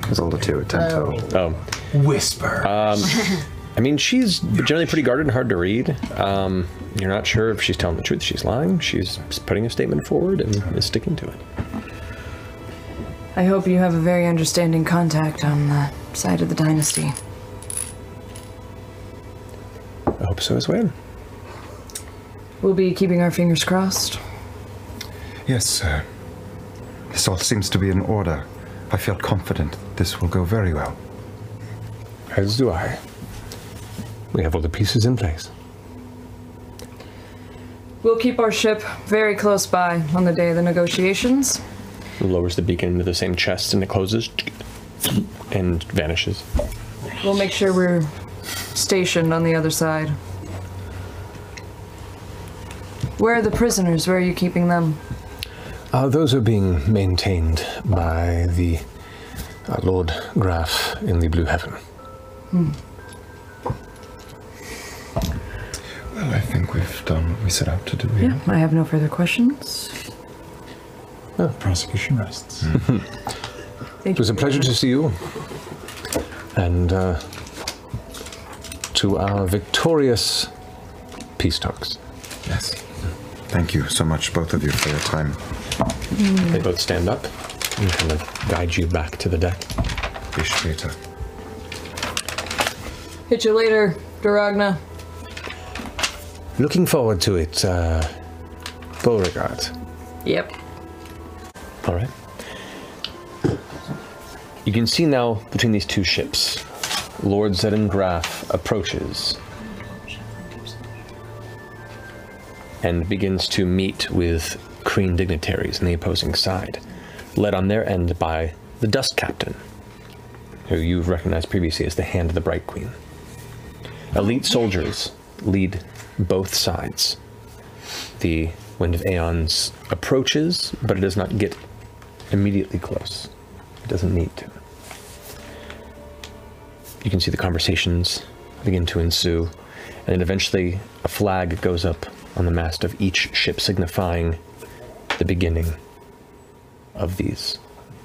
[SPEAKER 3] It's all the two at 10 total.
[SPEAKER 1] Oh.
[SPEAKER 10] Whisper.
[SPEAKER 1] Um, I mean, she's generally pretty guarded and hard to read. Um, you're not sure if she's telling the truth, she's lying. She's putting a statement forward and is sticking to it.
[SPEAKER 2] I hope you have a very understanding contact on the side of the dynasty.
[SPEAKER 1] I hope so as well.
[SPEAKER 2] We'll be keeping our fingers crossed.
[SPEAKER 3] Yes, sir. This all seems to be in order. I feel confident this will go very well.
[SPEAKER 1] As do I. We have all the pieces in place.
[SPEAKER 2] We'll keep our ship very close by on the day of the negotiations.
[SPEAKER 1] Lowers the beacon into the same chest and it closes and vanishes.
[SPEAKER 2] We'll make sure we're stationed on the other side. Where are the prisoners? Where are you keeping them?
[SPEAKER 1] Uh, those are being maintained by the uh, Lord Graf in the Blue Heaven.
[SPEAKER 2] Hmm.
[SPEAKER 3] Well, I think we've done what we set out to do
[SPEAKER 2] Yeah, I have no further questions.
[SPEAKER 10] Prosecution rests. (laughs)
[SPEAKER 1] It was a pleasure to see you. And uh, to our victorious peace talks.
[SPEAKER 3] Yes. Thank you so much, both of you, for your time.
[SPEAKER 1] They both stand up and kind of guide you back to the deck.
[SPEAKER 3] Bis später.
[SPEAKER 2] Hit you later, DeRogna.
[SPEAKER 1] Looking forward to it, uh, Beauregard.
[SPEAKER 2] Yep.
[SPEAKER 1] All right. You can see now between these two ships, Lord Zedin Graf approaches and begins to meet with Kryn dignitaries on the opposing side, led on their end by the Dust Captain, who you've recognized previously as the Hand of the Bright Queen. Elite soldiers lead both sides. The Wind of Aeons approaches, but it does not get immediately close. It doesn't need to. You can see the conversations begin to ensue, and then eventually a flag goes up on the mast of each ship, signifying the beginning of these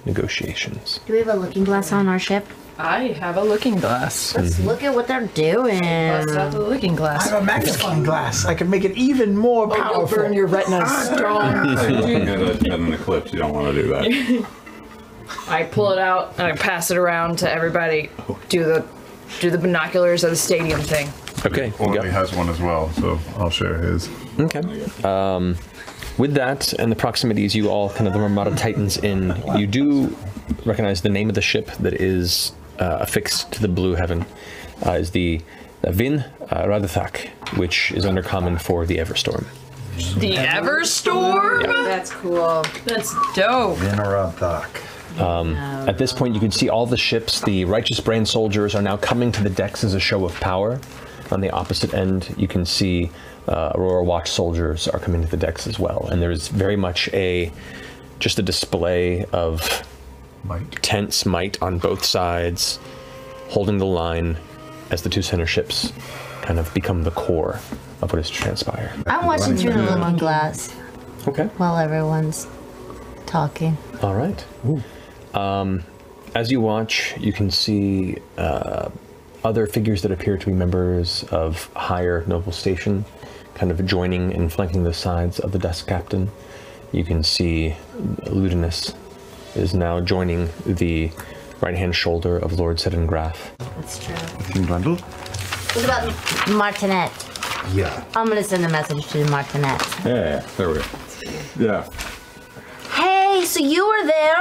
[SPEAKER 1] negotiations.
[SPEAKER 4] Do we have a looking glass on our ship?
[SPEAKER 2] I have a looking glass.
[SPEAKER 4] Let's look at what they're doing.
[SPEAKER 2] Bust out the looking glass.
[SPEAKER 10] I have a magnifying glass. I can make it even more
[SPEAKER 2] Oh, you'll
[SPEAKER 10] powerful.
[SPEAKER 2] burn your retinas (laughs) strong.
[SPEAKER 6] At, a, at an eclipse, you don't want to do that. (laughs)
[SPEAKER 2] I pull it out and I pass it around to everybody. Do the do the binoculars of the stadium thing.
[SPEAKER 1] Okay.
[SPEAKER 5] Orly has one as well, so I'll share his.
[SPEAKER 1] Okay. Um, with that and the proximities, you all kind of the Armada Titans in, you do recognize the name of the ship that is uh, affixed to the blue heaven uh, is the, the Vin uh, Radathak, which is under common for the Everstorm.
[SPEAKER 2] The Everstorm?
[SPEAKER 4] That's cool.
[SPEAKER 2] That's dope.
[SPEAKER 1] Vin Um, at this point, you can see all the ships. The Righteous Brand soldiers are now coming to the decks as a show of power. On the opposite end, you can see uh, Aurora Watch soldiers are coming to the decks as well. And there's very much a just a display of tense might on both sides, holding the line as the two center ships kind of become the core of what is to transpire.
[SPEAKER 4] I'm watching through the looking glass.
[SPEAKER 1] Okay.
[SPEAKER 4] While everyone's talking.
[SPEAKER 1] All right. Um, as you watch, you can see uh, other figures that appear to be members of higher noble station, kind of joining and flanking the sides of the Dust Captain. You can see Ludinus is now joining the right-hand shoulder of Lord Graf.
[SPEAKER 4] That's true.
[SPEAKER 3] King Blundell?
[SPEAKER 4] What about Martinet?
[SPEAKER 3] Yeah.
[SPEAKER 4] I'm gonna send a message to Martinet.
[SPEAKER 6] Yeah, there we go. Yeah.
[SPEAKER 4] Hey, so you were there?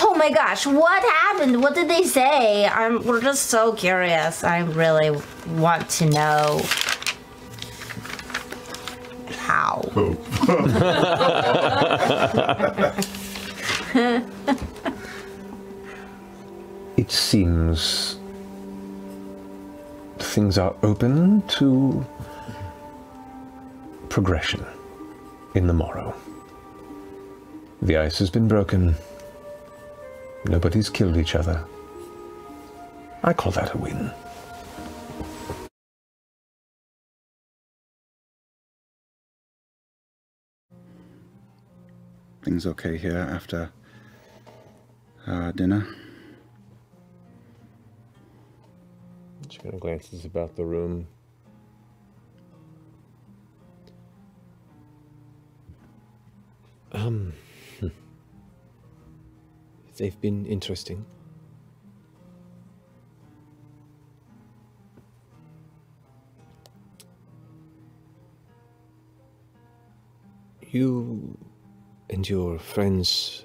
[SPEAKER 4] Oh my gosh, what happened? What did they say? I'm we're just so curious. I really want to know how.
[SPEAKER 5] hope. (laughs) (laughs)
[SPEAKER 1] It seems things are open to progression in the morrow. The ice has been broken. Nobody's killed each other. I call that a win.
[SPEAKER 3] Things okay here after uh, dinner?
[SPEAKER 1] She kind of glances about the room. Um, (laughs) they've been interesting. You and your friends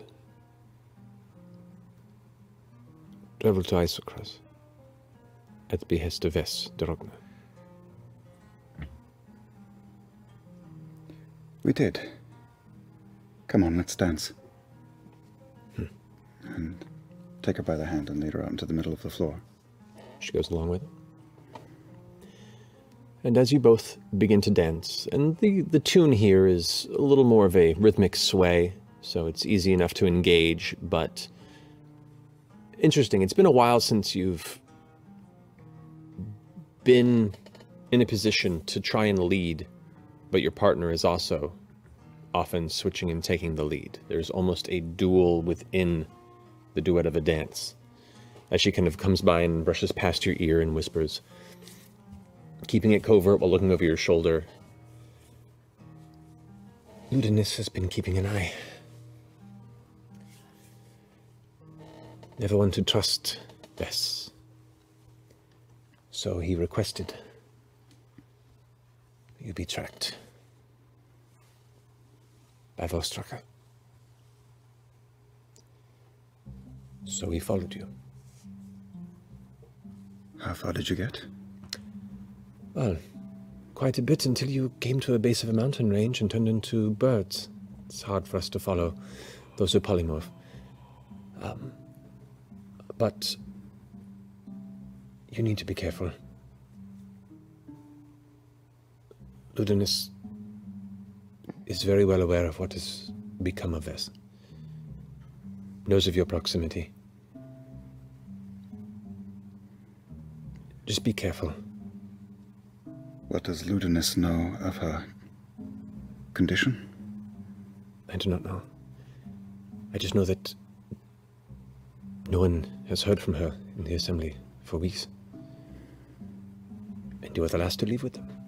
[SPEAKER 1] travel to Eiselcross at the behest of Vess DeRogna.
[SPEAKER 3] We did. Come on, let's dance.
[SPEAKER 1] Hmm.
[SPEAKER 3] And take her by the hand and lead her out into the middle of the floor.
[SPEAKER 1] She goes along with it. And as you both begin to dance, and the, the tune here is a little more of a rhythmic sway, so it's easy enough to engage, but interesting. It's been a while since you've been in a position to try and lead, but your partner is also often switching and taking the lead. There's almost a duel within the duet of a dance. As she kind of comes by and brushes past your ear and whispers, keeping it covert while looking over your shoulder. Ludinus has been keeping an eye. Never one to trust Vess. So he requested you be tracked by Volstrucker. So he followed you.
[SPEAKER 3] How far did you get?
[SPEAKER 1] Well, quite a bit until you came to a base of a mountain range and turned into birds. It's hard for us to follow those who polymorph. Um, but you need to be careful. Ludinus is very well aware of what has become of us. Knows of your proximity. Just be careful.
[SPEAKER 3] What does Ludinus know of her condition?
[SPEAKER 1] I do not know. I just know that no one has heard from her in the assembly for weeks. And you are the last to leave with them.